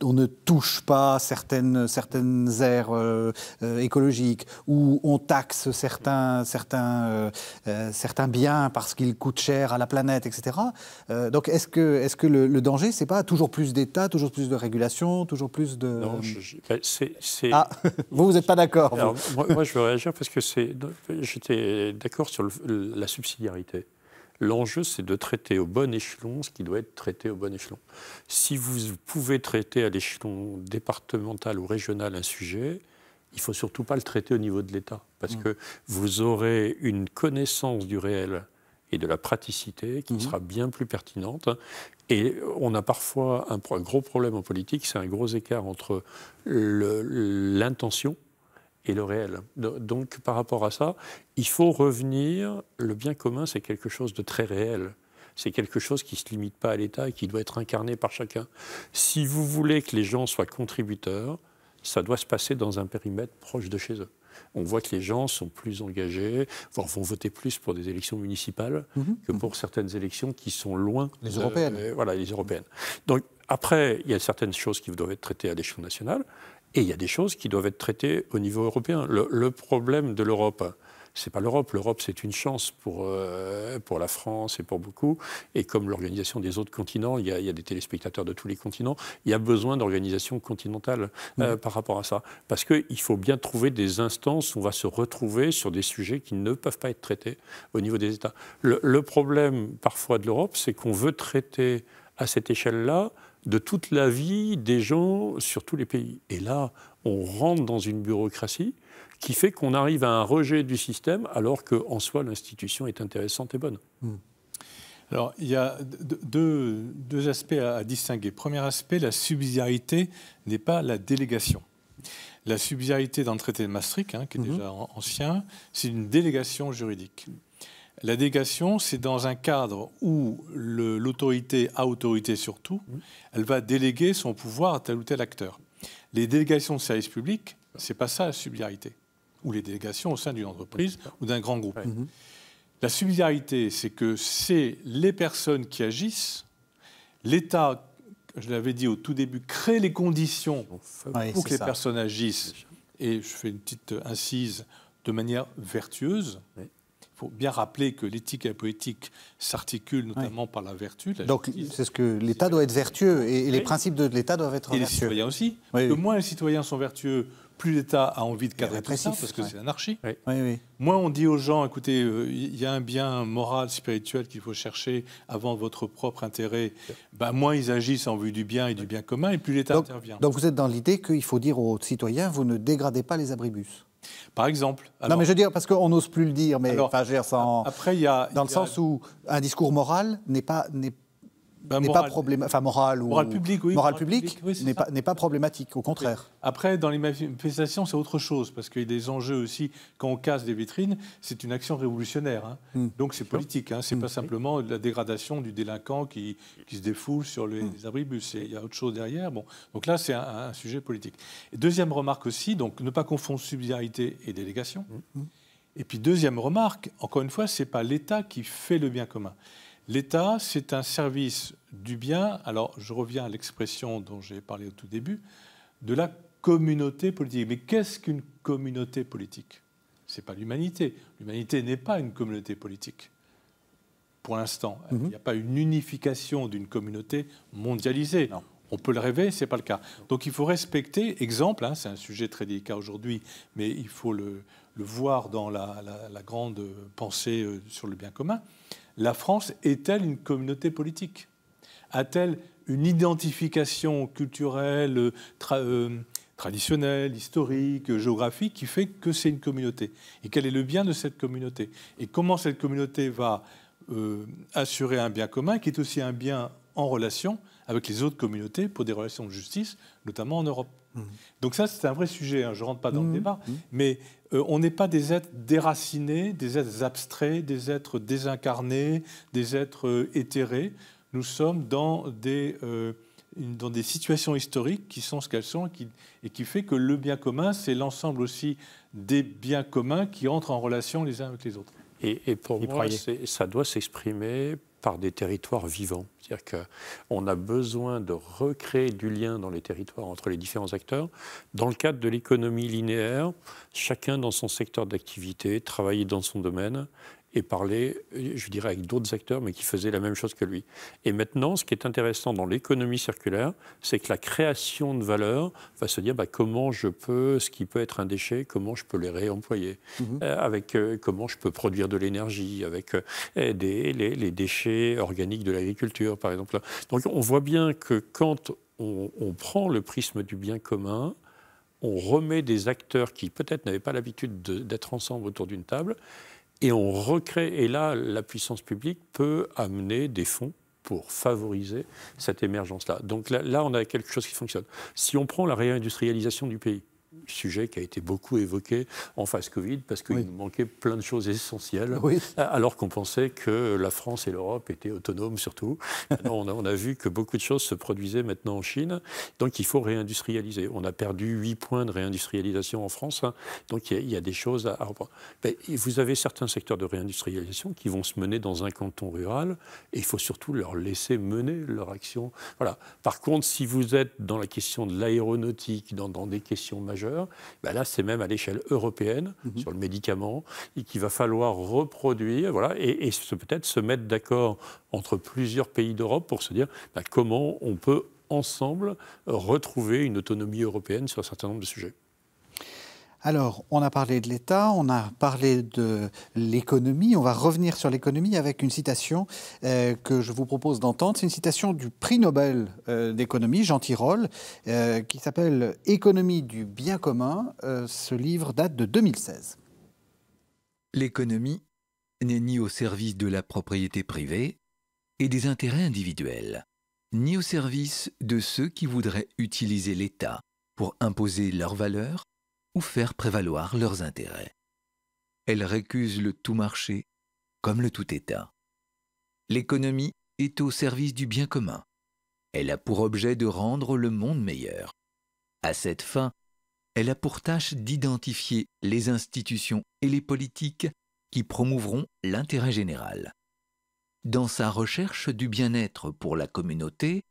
on ne touche pas certaines, certaines aires euh, euh, écologiques, ou on taxe certains, certains, euh, certains biens parce qu'ils coûtent cher à la planète, etc. donc est-ce que, est -ce que le, danger, c'est pas toujours plus d'État, toujours plus de régulation, toujours plus de... Non, ben, c'est... Ah, vous, vous n'êtes pas d'accord moi, je veux réagir parce que j'étais d'accord sur la subsidiarité. L'enjeu, c'est de traiter au bon échelon ce qui doit être traité au bon échelon. Si vous pouvez traiter à l'échelon départemental ou régional un sujet, il ne faut surtout pas le traiter au niveau de l'État, parce mmh. que vous aurez une connaissance du réel et de la praticité qui mmh. sera bien plus pertinente. Et on a parfois un, un gros problème en politique, c'est un gros écart entre l'intention et le réel. Donc par rapport à ça, il faut revenir, le bien commun c'est quelque chose de très réel. C'est quelque chose qui ne se limite pas à l'État et qui doit être incarné par chacun. Si vous voulez que les gens soient contributeurs, ça doit se passer dans un périmètre proche de chez eux. On voit que les gens sont plus engagés, voire vont voter plus pour des élections municipales mhm. que pour certaines élections qui sont loin. Les européennes. Euh, voilà, les européennes. Donc après, il y a certaines choses qui doivent être traitées à l'échelon national. Et il y a des choses qui doivent être traitées au niveau européen. Le, problème de l'Europe, c'est pas l'Europe. L'Europe, c'est une chance pour, euh, pour la France et pour beaucoup. Et comme l'organisation des autres continents, il y, a, des téléspectateurs de tous les continents, il y a besoin d'organisation continentale euh, par rapport à ça. Parce qu'il faut bien trouver des instances où on va se retrouver sur des sujets qui ne peuvent pas être traités au niveau des États. le problème parfois de l'Europe, c'est qu'on veut traiter à cette échelle-là de toute la vie des gens sur tous les pays. Et là, on rentre dans une bureaucratie qui fait qu'on arrive à un rejet du système alors qu'en soi l'institution est intéressante et bonne. Hmm. Alors, il y a deux, aspects à, distinguer. Premier aspect, la subsidiarité n'est pas la délégation. La subsidiarité dans le traité de Maastricht, hein, qui est hmm. déjà ancien, c'est une délégation juridique. La délégation, c'est dans un cadre où l'autorité a autorité sur tout, elle va déléguer son pouvoir à tel ou tel acteur. Les délégations de service public, c'est pas ça la subsidiarité. Ou les délégations au sein d'une entreprise ou d'un grand groupe. La subsidiarité, c'est que c'est les personnes qui agissent, l'État, je l'avais dit au tout début, crée les conditions pour que les personnes agissent. Et je fais une petite incise de manière vertueuse. Faut bien rappeler que l'éthique et la politique s'articulent notamment par la vertu. Donc c'est ce que l'État doit être vertueux et, les principes de l'État doivent être et vertueux. Et les citoyens aussi. Que moins les citoyens sont vertueux, plus l'État a envie de cadrer tout ça, parce que c'est l'anarchie. Moins on dit aux gens, écoutez, euh, il y a un bien moral, spirituel qu'il faut chercher avant votre propre intérêt, ben, moins ils agissent en vue du bien et du bien commun, et plus l'État intervient. Donc vous êtes dans l'idée qu'il faut dire aux citoyens, vous ne dégradez pas les abribus par exemple. non, mais je veux dire, parce qu'on n'ose plus le dire, mais enfin, je veux dire, après, il y a, dans le sens où un discours moral n'est pas, ben, n'est pas problématique, enfin moral ou moral public, oui, moral public, n'est pas n'est pas problématique, au contraire. Après, dans les manifestations, c'est autre chose parce qu'il y a des enjeux aussi. Quand on casse des vitrines, c'est une action révolutionnaire, hein. hmm. donc c'est politique. Hein. C'est hmm. pas simplement la dégradation du délinquant qui, qui se défoule sur les, hmm. abribus. Il y a autre chose derrière. Bon, donc là, c'est un, sujet politique. Et deuxième remarque aussi, donc ne pas confondre subsidiarité et délégation. Et puis deuxième remarque, encore une fois, c'est pas l'État qui fait le bien commun. L'État, c'est un service du bien, alors je reviens à l'expression dont j'ai parlé au tout début, de la communauté politique. Mais qu'est-ce qu'une communauté politique? Ce n'est pas l'humanité. L'humanité n'est pas une communauté politique. Pour l'instant, mhm. il n'y a pas une unification d'une communauté mondialisée. On peut le rêver, ce n'est pas le cas. Donc il faut respecter, exemple, hein, c'est un sujet très délicat aujourd'hui, mais il faut le, voir dans la, grande pensée euh, sur le bien commun la France est-elle une communauté politique? A-t-elle une identification culturelle, euh, traditionnelle, historique, géographique qui fait que c'est une communauté? Et quel est le bien de cette communauté? Et comment cette communauté va euh, assurer un bien commun qui est aussi un bien en relation avec les autres communautés pour des relations de justice, notamment en Europe? Mmh. Donc ça, c'est un vrai sujet, hein. je ne rentre pas dans le mmh. débat, mmh. mais euh, on n'est pas des êtres déracinés, des êtres abstraits, des êtres désincarnés, des êtres euh, éthérés. Nous sommes dans des, euh, dans des situations historiques qui sont ce qu'elles sont et qui, et qui fait que le bien commun, c'est l'ensemble aussi des biens communs qui entrent en relation les uns avec les autres. Et, pour moi, ça doit s'exprimer par des territoires vivants. C'est-à-dire qu'on a besoin de recréer du lien dans les territoires entre les différents acteurs. Dans le cadre de l'économie linéaire, chacun dans son secteur d'activité, travailler dans son domaine, et parler, je dirais, avec d'autres acteurs, mais qui faisaient la même chose que lui. Et maintenant, ce qui est intéressant dans l'économie circulaire, c'est que la création de valeur va se dire bah, comment je peux, ce qui peut être un déchet, comment je peux les réemployer, mhm. euh, avec euh, comment je peux produire de l'énergie, avec euh, des, les, déchets organiques de l'agriculture, par exemple. Donc on voit bien que quand on, on prend le prisme du bien commun, on remet des acteurs qui peut-être n'avaient pas l'habitude d'être ensemble autour d'une table, et on recrée, et là, la puissance publique peut amener des fonds pour favoriser cette émergence-là. Donc là, là, on a quelque chose qui fonctionne. Si on prend la réindustrialisation du pays, sujet qui a été beaucoup évoqué en phase Covid, parce qu'il nous manquait plein de choses essentielles, alors qu'on pensait que la France et l'Europe étaient autonomes surtout. on, a, on, a, vu que beaucoup de choses se produisaient maintenant en Chine, donc il faut réindustrialiser. On a perdu 8 points de réindustrialisation en France, hein. donc il y, a, des choses à, reprendre. Mais vous avez certains secteurs de réindustrialisation qui vont se mener dans un canton rural, et il faut surtout leur laisser mener leur action. Voilà. Par contre, si vous êtes dans la question de l'aéronautique, dans, dans des questions majeures, ben là, c'est même à l'échelle européenne, mhm. sur le médicament, et qu'il va falloir reproduire, voilà, et, peut-être se mettre d'accord entre plusieurs pays d'Europe pour se dire ben, comment on peut ensemble retrouver une autonomie européenne sur un certain nombre de sujets. Alors, on a parlé de l'État, on a parlé de l'économie. On va revenir sur l'économie avec une citation euh, que je vous propose d'entendre. C'est une citation du prix Nobel euh, d'économie, Jean Tirole, euh, qui s'appelle Économie du bien commun. ce livre date de 2016. L'économie n'est ni au service de la propriété privée et des intérêts individuels, ni au service de ceux qui voudraient utiliser l'État pour imposer leurs valeurs faire prévaloir leurs intérêts. Elle récuse le tout marché comme le tout État. L'économie est au service du bien commun. Elle a pour objet de rendre le monde meilleur. À cette fin, elle a pour tâche d'identifier les institutions et les politiques qui promouvront l'intérêt général. Dans sa recherche du bien-être pour la communauté,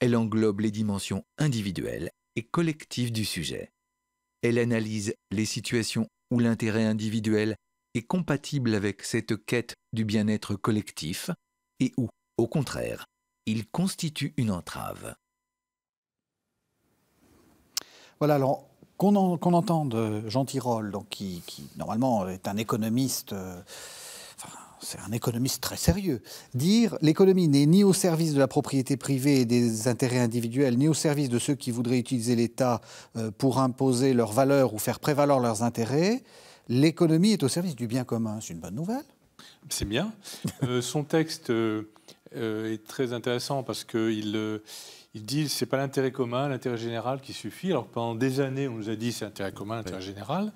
elle englobe les dimensions individuelles et collectives du sujet. Elle analyse les situations où l'intérêt individuel est compatible avec cette quête du bien-être collectif et où, au contraire, il constitue une entrave. Voilà, alors qu'on entende Jean Tirole, qui, normalement est un économiste, euh, c'est un économiste très sérieux, dire l'économie n'est ni au service de la propriété privée et des intérêts individuels, ni au service de ceux qui voudraient utiliser l'État euh, pour imposer leurs valeurs ou faire prévaloir leurs intérêts, l'économie est au service du bien commun. C'est une bonne nouvelle. C'est bien. Euh, son texte est très intéressant parce qu'il il dit c'est pas l'intérêt commun, l'intérêt général qui suffit. Alors pendant des années, on nous a dit c'est l'intérêt commun, l'intérêt général.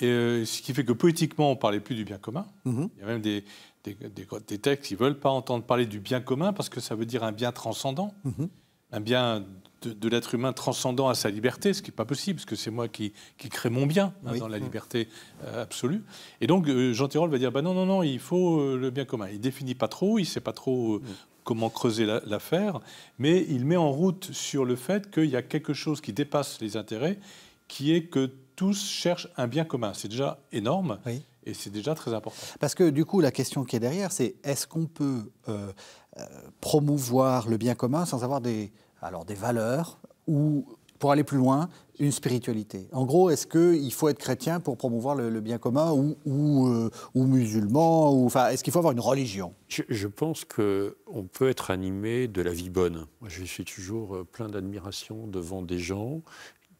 Et euh, ce qui fait que politiquement, on parlait plus du bien commun. Mhm. Il y a même des, des, textes qui veulent pas entendre parler du bien commun parce que ça veut dire un bien transcendant, mhm. un bien de, l'être humain transcendant à sa liberté, ce qui n'est pas possible, parce que c'est moi qui, qui, crée mon bien hein, dans la liberté euh, absolue. Et donc euh, Jean Tirole va dire bah non, non, non, il faut le bien commun. Il définit pas trop, il sait pas trop comment creuser l'affaire, mais il met en route sur le fait qu'il y a quelque chose qui dépasse les intérêts, qui est que tous cherchent un bien commun. C'est déjà énorme. Et c'est déjà très important. Parce que du coup, la question qui est derrière, c'est est-ce qu'on peut euh, euh, promouvoir le bien commun sans avoir des, alors des valeurs ou pour aller plus loin, une spiritualité? En gros, est-ce qu'il faut être chrétien pour promouvoir le, bien commun ou, ou, euh, musulman ou, enfin, Est-ce qu'il faut avoir une religion? Je, pense qu'on peut être animé de la vie bonne. Moi, je suis toujours plein d'admiration devant des gens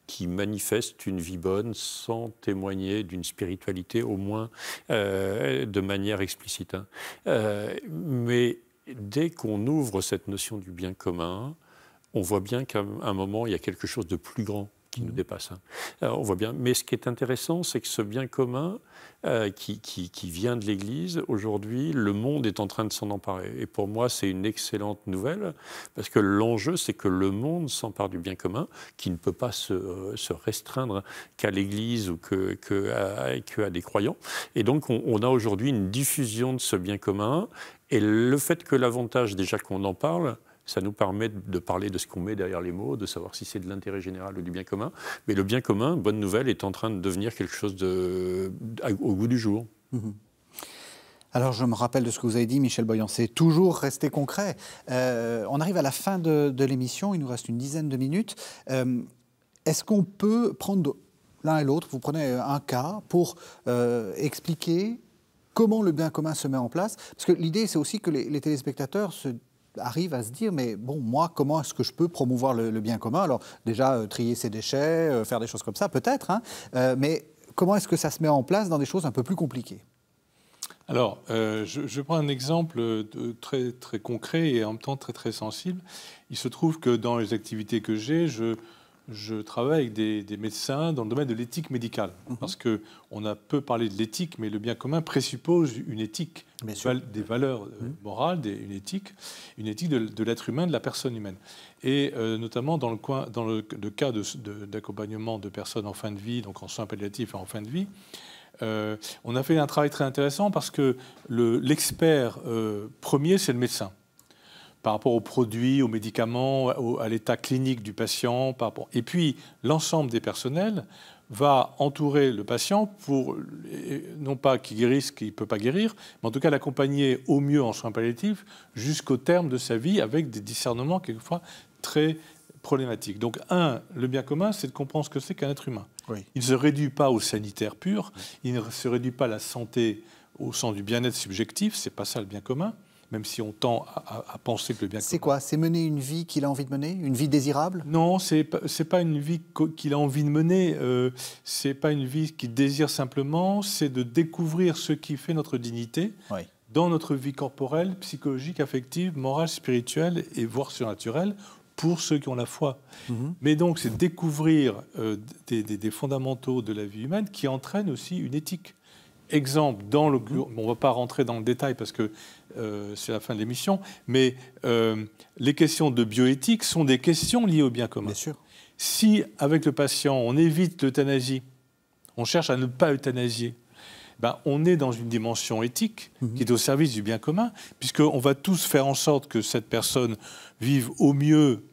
qui manifestent une vie bonne sans témoigner d'une spiritualité, au moins euh, de manière explicite. Hein. mais dès qu'on ouvre cette notion du bien commun, on voit bien qu'à un moment, il y a quelque chose de plus grand qui nous dépasse. Hein. on voit bien. Mais ce qui est intéressant, c'est que ce bien commun euh, qui, qui, vient de l'Église, aujourd'hui, le monde est en train de s'en emparer. Et pour moi, c'est une excellente nouvelle, parce que l'enjeu, c'est que le monde s'empare du bien commun, qui ne peut pas se, euh, se restreindre qu'à l'Église ou que, que, à, des croyants. Et donc, on, on a aujourd'hui une diffusion de ce bien commun. Et le fait que l'avantage, déjà qu'on en parle, ça nous permet de parler de ce qu'on met derrière les mots, de savoir si c'est de l'intérêt général ou du bien commun. Mais le bien commun, bonne nouvelle, est en train de devenir quelque chose au goût du jour. Mhm. Alors, je me rappelle de ce que vous avez dit, Michel Boyan, c'est toujours rester concret. Euh, on arrive à la fin de, l'émission, il nous reste une dizaine de minutes. Euh, est-ce qu'on peut prendre l'un et l'autre, vous prenez un cas pour euh, expliquer comment le bien commun se met en place? Parce que l'idée, c'est aussi que les, les téléspectateurs se arrive à se dire, mais bon, moi, comment est-ce que je peux promouvoir le, bien commun? Alors déjà, euh, trier ses déchets, euh, faire des choses comme ça, peut-être, hein, euh, mais comment est-ce que ça se met en place dans des choses un peu plus compliquées? Alors, je, prends un exemple très, très concret et en même temps très, très sensible. Il se trouve que dans les activités que j'ai, je, je travaille avec des, médecins dans le domaine de l'éthique médicale. Mhm. Parce qu'on a peu parlé de l'éthique, mais le bien commun présuppose une éthique, des valeurs euh, mhm. morales, une éthique, une éthique de, l'être humain, de la personne humaine. Et euh, notamment dans le, coin, dans le, cas d'accompagnement de, personnes en fin de vie, donc en soins palliatifs et en fin de vie, euh, on a fait un travail très intéressant parce que l'expert premier, c'est le médecin par rapport aux produits, aux médicaments, à l'état clinique du patient. Par rapport... Et puis, l'ensemble des personnels va entourer le patient pour, non pas qu'il guérisse, qu'il ne peut pas guérir, mais en tout cas l'accompagner au mieux en soins palliatifs jusqu'au terme de sa vie avec des discernements quelquefois très problématiques. Donc, un, le bien commun, c'est de comprendre ce que c'est qu'un être humain. Il ne se réduit pas au sanitaire pur, il ne se réduit pas à la santé au sens du bien-être subjectif, c'est pas ça le bien commun même si on tend à, penser que le bien C'est quoi? C'est mener une vie qu'il a envie de mener? Une vie désirable? Non, ce n'est pas une vie qu'il a envie de mener. Euh, ce n'est pas une vie qu'il désire simplement. C'est de découvrir ce qui fait notre dignité dans notre vie corporelle, psychologique, affective, morale, spirituelle et voire surnaturelle pour ceux qui ont la foi. Mhm. Mais donc, c'est découvrir euh, des, des fondamentaux de la vie humaine qui entraînent aussi une éthique exemple, dans le, on ne va pas rentrer dans le détail parce que euh, c'est la fin de l'émission, mais euh, les questions de bioéthique sont des questions liées au bien commun. Bien sûr. Si, avec le patient, on évite l'euthanasie, on cherche à ne pas euthanasier, ben, on est dans une dimension éthique mhm. qui est au service du bien commun, puisqu'on va tous faire en sorte que cette personne vive au mieux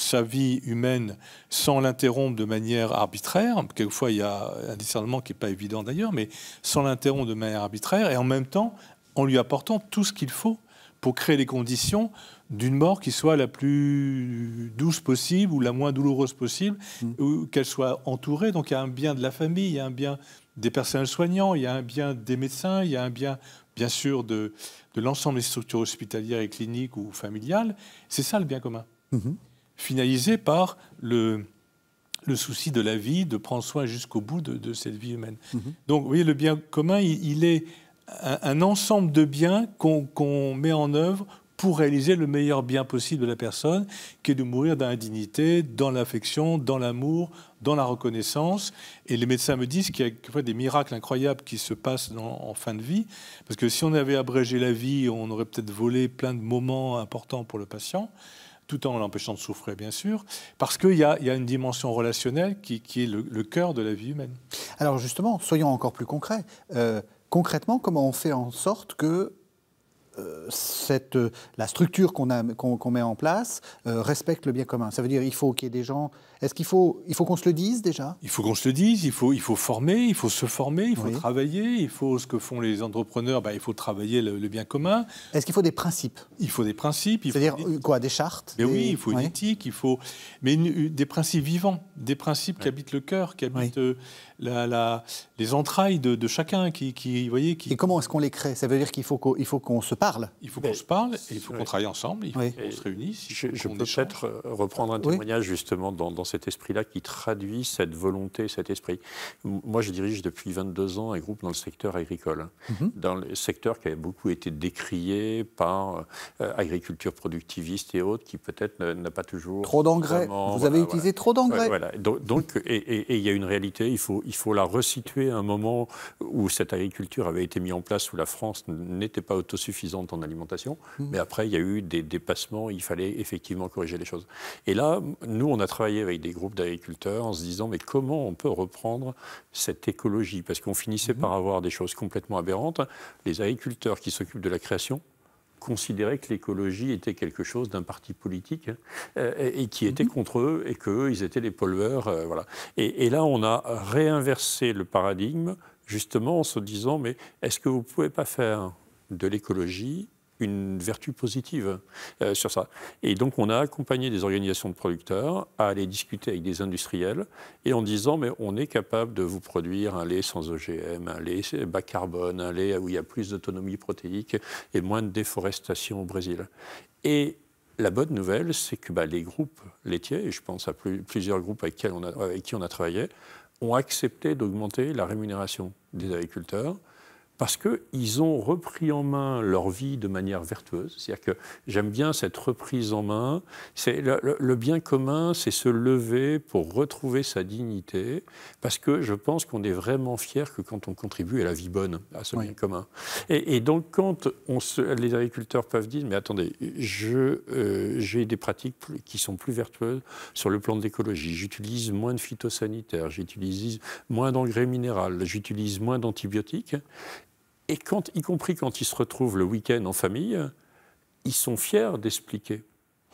sa vie humaine sans l'interrompre de manière arbitraire. Quelquefois, il y a un discernement qui n'est pas évident d'ailleurs, mais sans l'interrompre de manière arbitraire, et en même temps, en lui apportant tout ce qu'il faut pour créer les conditions d'une mort qui soit la plus douce possible ou la moins douloureuse possible, mm. ou qu'elle soit entourée. Donc il y a un bien de la famille, il y a un bien des personnels soignants, il y a un bien des médecins, il y a un bien, bien sûr, de, de l'ensemble des structures hospitalières et cliniques ou familiales. C'est ça le bien commun. Mm-hmm finalisé par le, le souci de la vie, de prendre soin jusqu'au bout de, cette vie humaine. Mhm. Donc, vous voyez, le bien commun, il, est un, ensemble de biens qu'on met en œuvre pour réaliser le meilleur bien possible de la personne, qui est de mourir dans la dignité, dans l'affection, dans l'amour, dans la reconnaissance. Et les médecins me disent qu'il y a des miracles incroyables qui se passent en fin de vie, parce que si on avait abrégé la vie, on aurait peut-être volé plein de moments importants pour le patient tout en l'empêchant de souffrir, bien sûr, parce qu'il y, a une dimension relationnelle qui, est le, cœur de la vie humaine. Alors justement, soyons encore plus concrets. Euh, concrètement, comment on fait en sorte que cette, euh, la structure qu'on met en place respecte le bien commun. Ça veut dire qu'il faut qu'il y ait des gens est-ce qu'il faut, il faut qu'on se le dise déjà? Il faut qu'on se le dise, il faut, il faut former, il faut se former, il faut travailler, il faut ce que font les entrepreneurs, ben, il faut travailler le, bien commun. Est-ce qu'il faut des principes? Il faut des principes. C'est-à-dire quoi Des chartes? Mais Oui, il faut une éthique, il faut mais des principes vivants, des principes qui habitent le cœur, qui habitent euh, la, les entrailles de, chacun, qui, qui, voyez, qui... Et comment est-ce qu'on les crée? Ça veut dire qu'il faut qu'on se parle Il faut qu'on se parle, et il faut qu'on travaille ensemble, il faut qu'on se réunisse. Je, je peux peut-être reprendre un témoignage justement dans, dans cet esprit-là qui traduit cette volonté, cet esprit. Moi, je dirige depuis 22 ans un groupe dans le secteur agricole, mhm. dans le secteur qui a beaucoup été décrié par euh, agriculture productiviste et autres, qui peut-être n'a pas toujours... Trop d'engrais Vous avez utilisé trop d'engrais Voilà. Donc, et, il y a une réalité, il faut, il faut la resituer à un moment où cette agriculture avait été mise en place, où la France n'était pas autosuffisante en alimentation, mhm. mais après, il y a eu des dépassements, il fallait effectivement corriger les choses. Et là, nous, on a travaillé avec des groupes d'agriculteurs en se disant mais comment on peut reprendre cette écologie? Parce qu'on finissait mhm. par avoir des choses complètement aberrantes. Les agriculteurs qui s'occupent de la création considéraient que l'écologie était quelque chose d'un parti politique hein, euh, et, qui était mhm. contre eux et qu'eux, ils étaient les pollueurs. Euh, voilà. et, là, on a réinversé le paradigme justement en se disant mais est-ce que vous ne pouvez pas faire de l'écologie une vertu positive euh, sur ça. Et donc on a accompagné des organisations de producteurs à aller discuter avec des industriels et en disant mais on est capable de vous produire un lait sans OGM, un lait bas carbone, un lait où il y a plus d'autonomie protéique et moins de déforestation au Brésil. Et la bonne nouvelle, c'est que bah, les groupes laitiers, et je pense à plusieurs groupes avec, qui on a travaillé, ont accepté d'augmenter la rémunération des agriculteurs parce qu'ils ont repris en main leur vie de manière vertueuse. C'est-à-dire que j'aime bien cette reprise en main. C'est le, bien commun, c'est se lever pour retrouver sa dignité, parce que je pense qu'on est vraiment fier que quand on contribue à la vie bonne, à ce bien commun. Et, donc quand on les agriculteurs peuvent dire, mais attendez, euh, j'ai des pratiques qui sont plus vertueuses sur le plan de l'écologie. J'utilise moins de phytosanitaires, j'utilise moins d'engrais minéraux, j'utilise moins d'antibiotiques. Et y compris quand ils se retrouvent le week-end en famille, ils sont fiers d'expliquer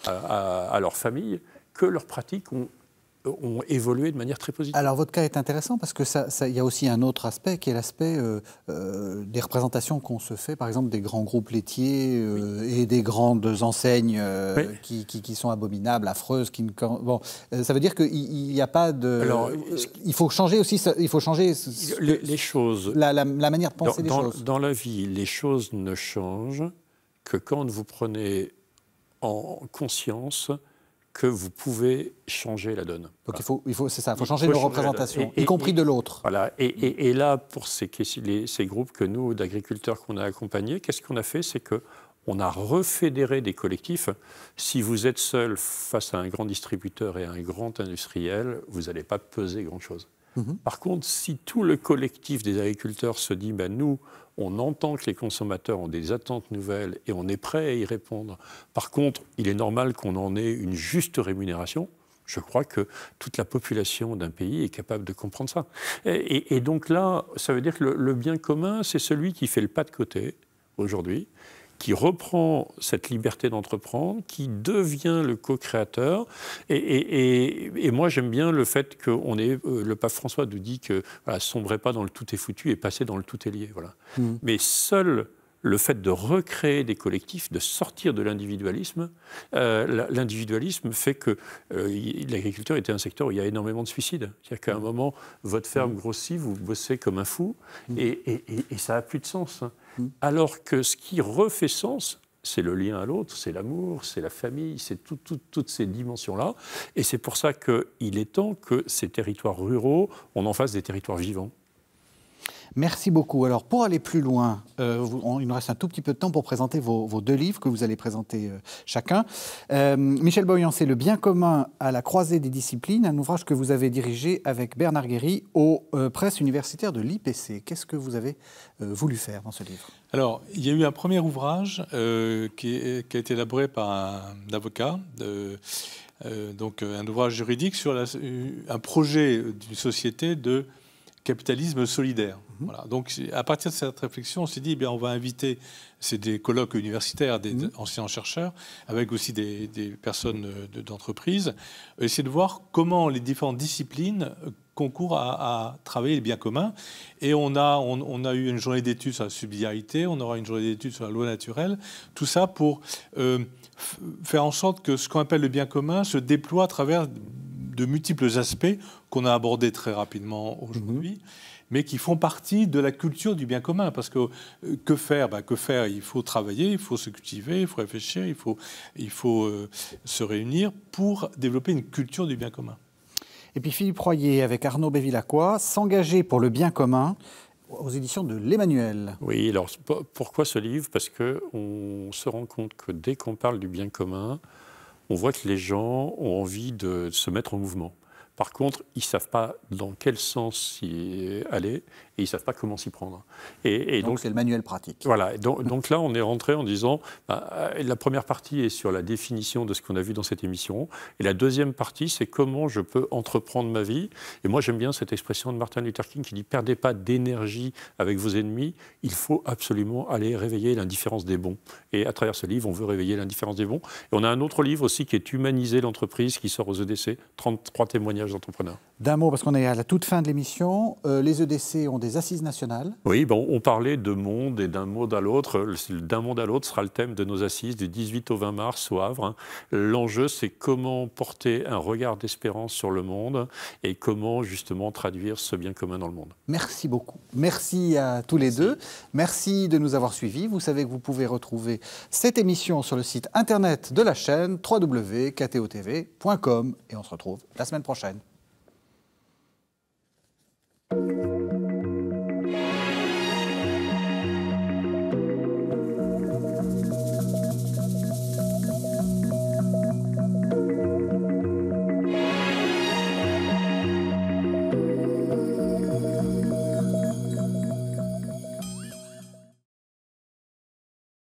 à, leur famille que leurs pratiques ont ont évolué de manière très positive. Alors votre cas est intéressant parce que ça, il y a aussi un autre aspect qui est l'aspect euh, euh, des représentations qu'on se fait, par exemple des grands groupes laitiers euh, et des grandes enseignes qui, qui, sont abominables, affreuses. Qui bon, ça veut dire qu'il n'y a pas de. Alors, il faut changer aussi. Il faut changer les, choses. La, la, manière de penser dans, les choses. Dans la vie, les choses ne changent que quand vous prenez en conscience que vous pouvez changer la donne. Donc il faut, il faut c'est ça, il faut changer nos représentations, y compris de l'autre. Voilà. Et, là, pour ces, ces groupes que nous, d'agriculteurs qu'on a accompagnés, qu'est-ce qu'on a fait? C'est que on a refédéré des collectifs. Si vous êtes seul face à un grand distributeur et à un grand industriel, vous n'allez pas peser grand-chose. Mhm. Par contre, si tout le collectif des agriculteurs se dit, ben, nous, on entend que les consommateurs ont des attentes nouvelles et on est prêt à y répondre. Par contre, il est normal qu'on en ait une juste rémunération. Je crois que toute la population d'un pays est capable de comprendre ça. Et, donc là, ça veut dire que le bien commun, c'est celui qui fait le pas de côté aujourd'hui, qui reprend cette liberté d'entreprendre, qui devient le co-créateur. Et, moi, j'aime bien le fait qu'on ait. Euh, le pape François nous dit que voilà, sombrez pas dans le tout est foutu et passez dans le tout est lié. Voilà. Mmh. Mais seul le fait de recréer des collectifs, de sortir de l'individualisme, euh, l'individualisme fait que euh, l'agriculture était un secteur où il y a énormément de suicides. C'est-à-dire qu'à un moment, votre ferme mmh. grossit, vous bossez comme un fou, et, ça n'a plus de sens. Hein. Mmh. Alors que ce qui refait sens, c'est le lien à l'autre, c'est l'amour, c'est la famille, c'est toutes ces dimensions-là. Et c'est pour ça qu'il est temps que ces territoires ruraux, on en fasse des territoires vivants. Merci beaucoup. Alors, pour aller plus loin, euh, il nous reste un tout petit peu de temps pour présenter vos, deux livres que vous allez présenter euh, chacun. Euh, Michel Boyan, c'est Le bien commun à la croisée des disciplines, un ouvrage que vous avez dirigé avec Bernard Guéry aux presses universitaires de l'IPC. Qu'est-ce que vous avez voulu faire dans ce livre? Alors, il y a eu un premier ouvrage qui, a été élaboré par un, avocat. donc un ouvrage juridique sur un projet d'une société de capitalisme solidaire. Mhm. Voilà. Donc, à partir de cette réflexion, on s'est dit, eh bien, on va inviter, c'est des colloques universitaires, des mhm. anciens chercheurs, avec aussi des, personnes d'entreprise, essayer de voir comment les différentes disciplines concourent à, travailler les biens communs. Et on a, on, a eu une journée d'études sur la subsidiarité, on aura une journée d'études sur la loi naturelle, tout ça pour euh, faire en sorte que ce qu'on appelle le bien commun se déploie à travers de multiples aspects qu'on a abordés très rapidement aujourd'hui. Mhm. mais qui font partie de la culture du bien commun. Parce que euh, que faire? Ben, Que faire? Il faut travailler, il faut se cultiver, il faut réfléchir, il faut, il faut euh, se réunir pour développer une culture du bien commun. Et puis Philippe Royer, avec Arnaud Bévilacqua, s'engager pour le bien commun aux éditions de l'Emmanuel. Oui, alors pourquoi ce livre? Parce qu'on se rend compte que dès qu'on parle du bien commun, on voit que les gens ont envie de se mettre en mouvement. Par contre, ils ne savent pas dans quel sens y aller et ils ne savent pas comment s'y prendre. Et, donc, c'est le manuel pratique. Voilà, donc, donc, là on est rentré en disant, bah, euh, la première partie est sur la définition de ce qu'on a vu dans cette émission, et la deuxième partie c'est comment je peux entreprendre ma vie. Et moi j'aime bien cette expression de Martin Luther King qui dit, perdez pas d'énergie avec vos ennemis, il faut absolument aller réveiller l'indifférence des bons. Et à travers ce livre, on veut réveiller l'indifférence des bons. Et on a un autre livre aussi qui est Humaniser l'entreprise, qui sort aux EDC, 33 témoignages d'entrepreneurs. D'un mot, parce qu'on est à la toute fin de l'émission, euh, les EDC ont des assises nationales. Oui, bon, on parlait de monde et d'un monde à l'autre. D'un monde à l'autre sera le thème de nos assises du 18 au 20 mars au Havre. Hein. L'enjeu, c'est comment porter un regard d'espérance sur le monde et comment justement traduire ce bien commun dans le monde. Merci beaucoup. Merci à tous les deux. Merci de nous avoir suivis. Vous savez que vous pouvez retrouver cette émission sur le site internet de la chaîne www.ktotv.com et on se retrouve la semaine prochaine. Thank you.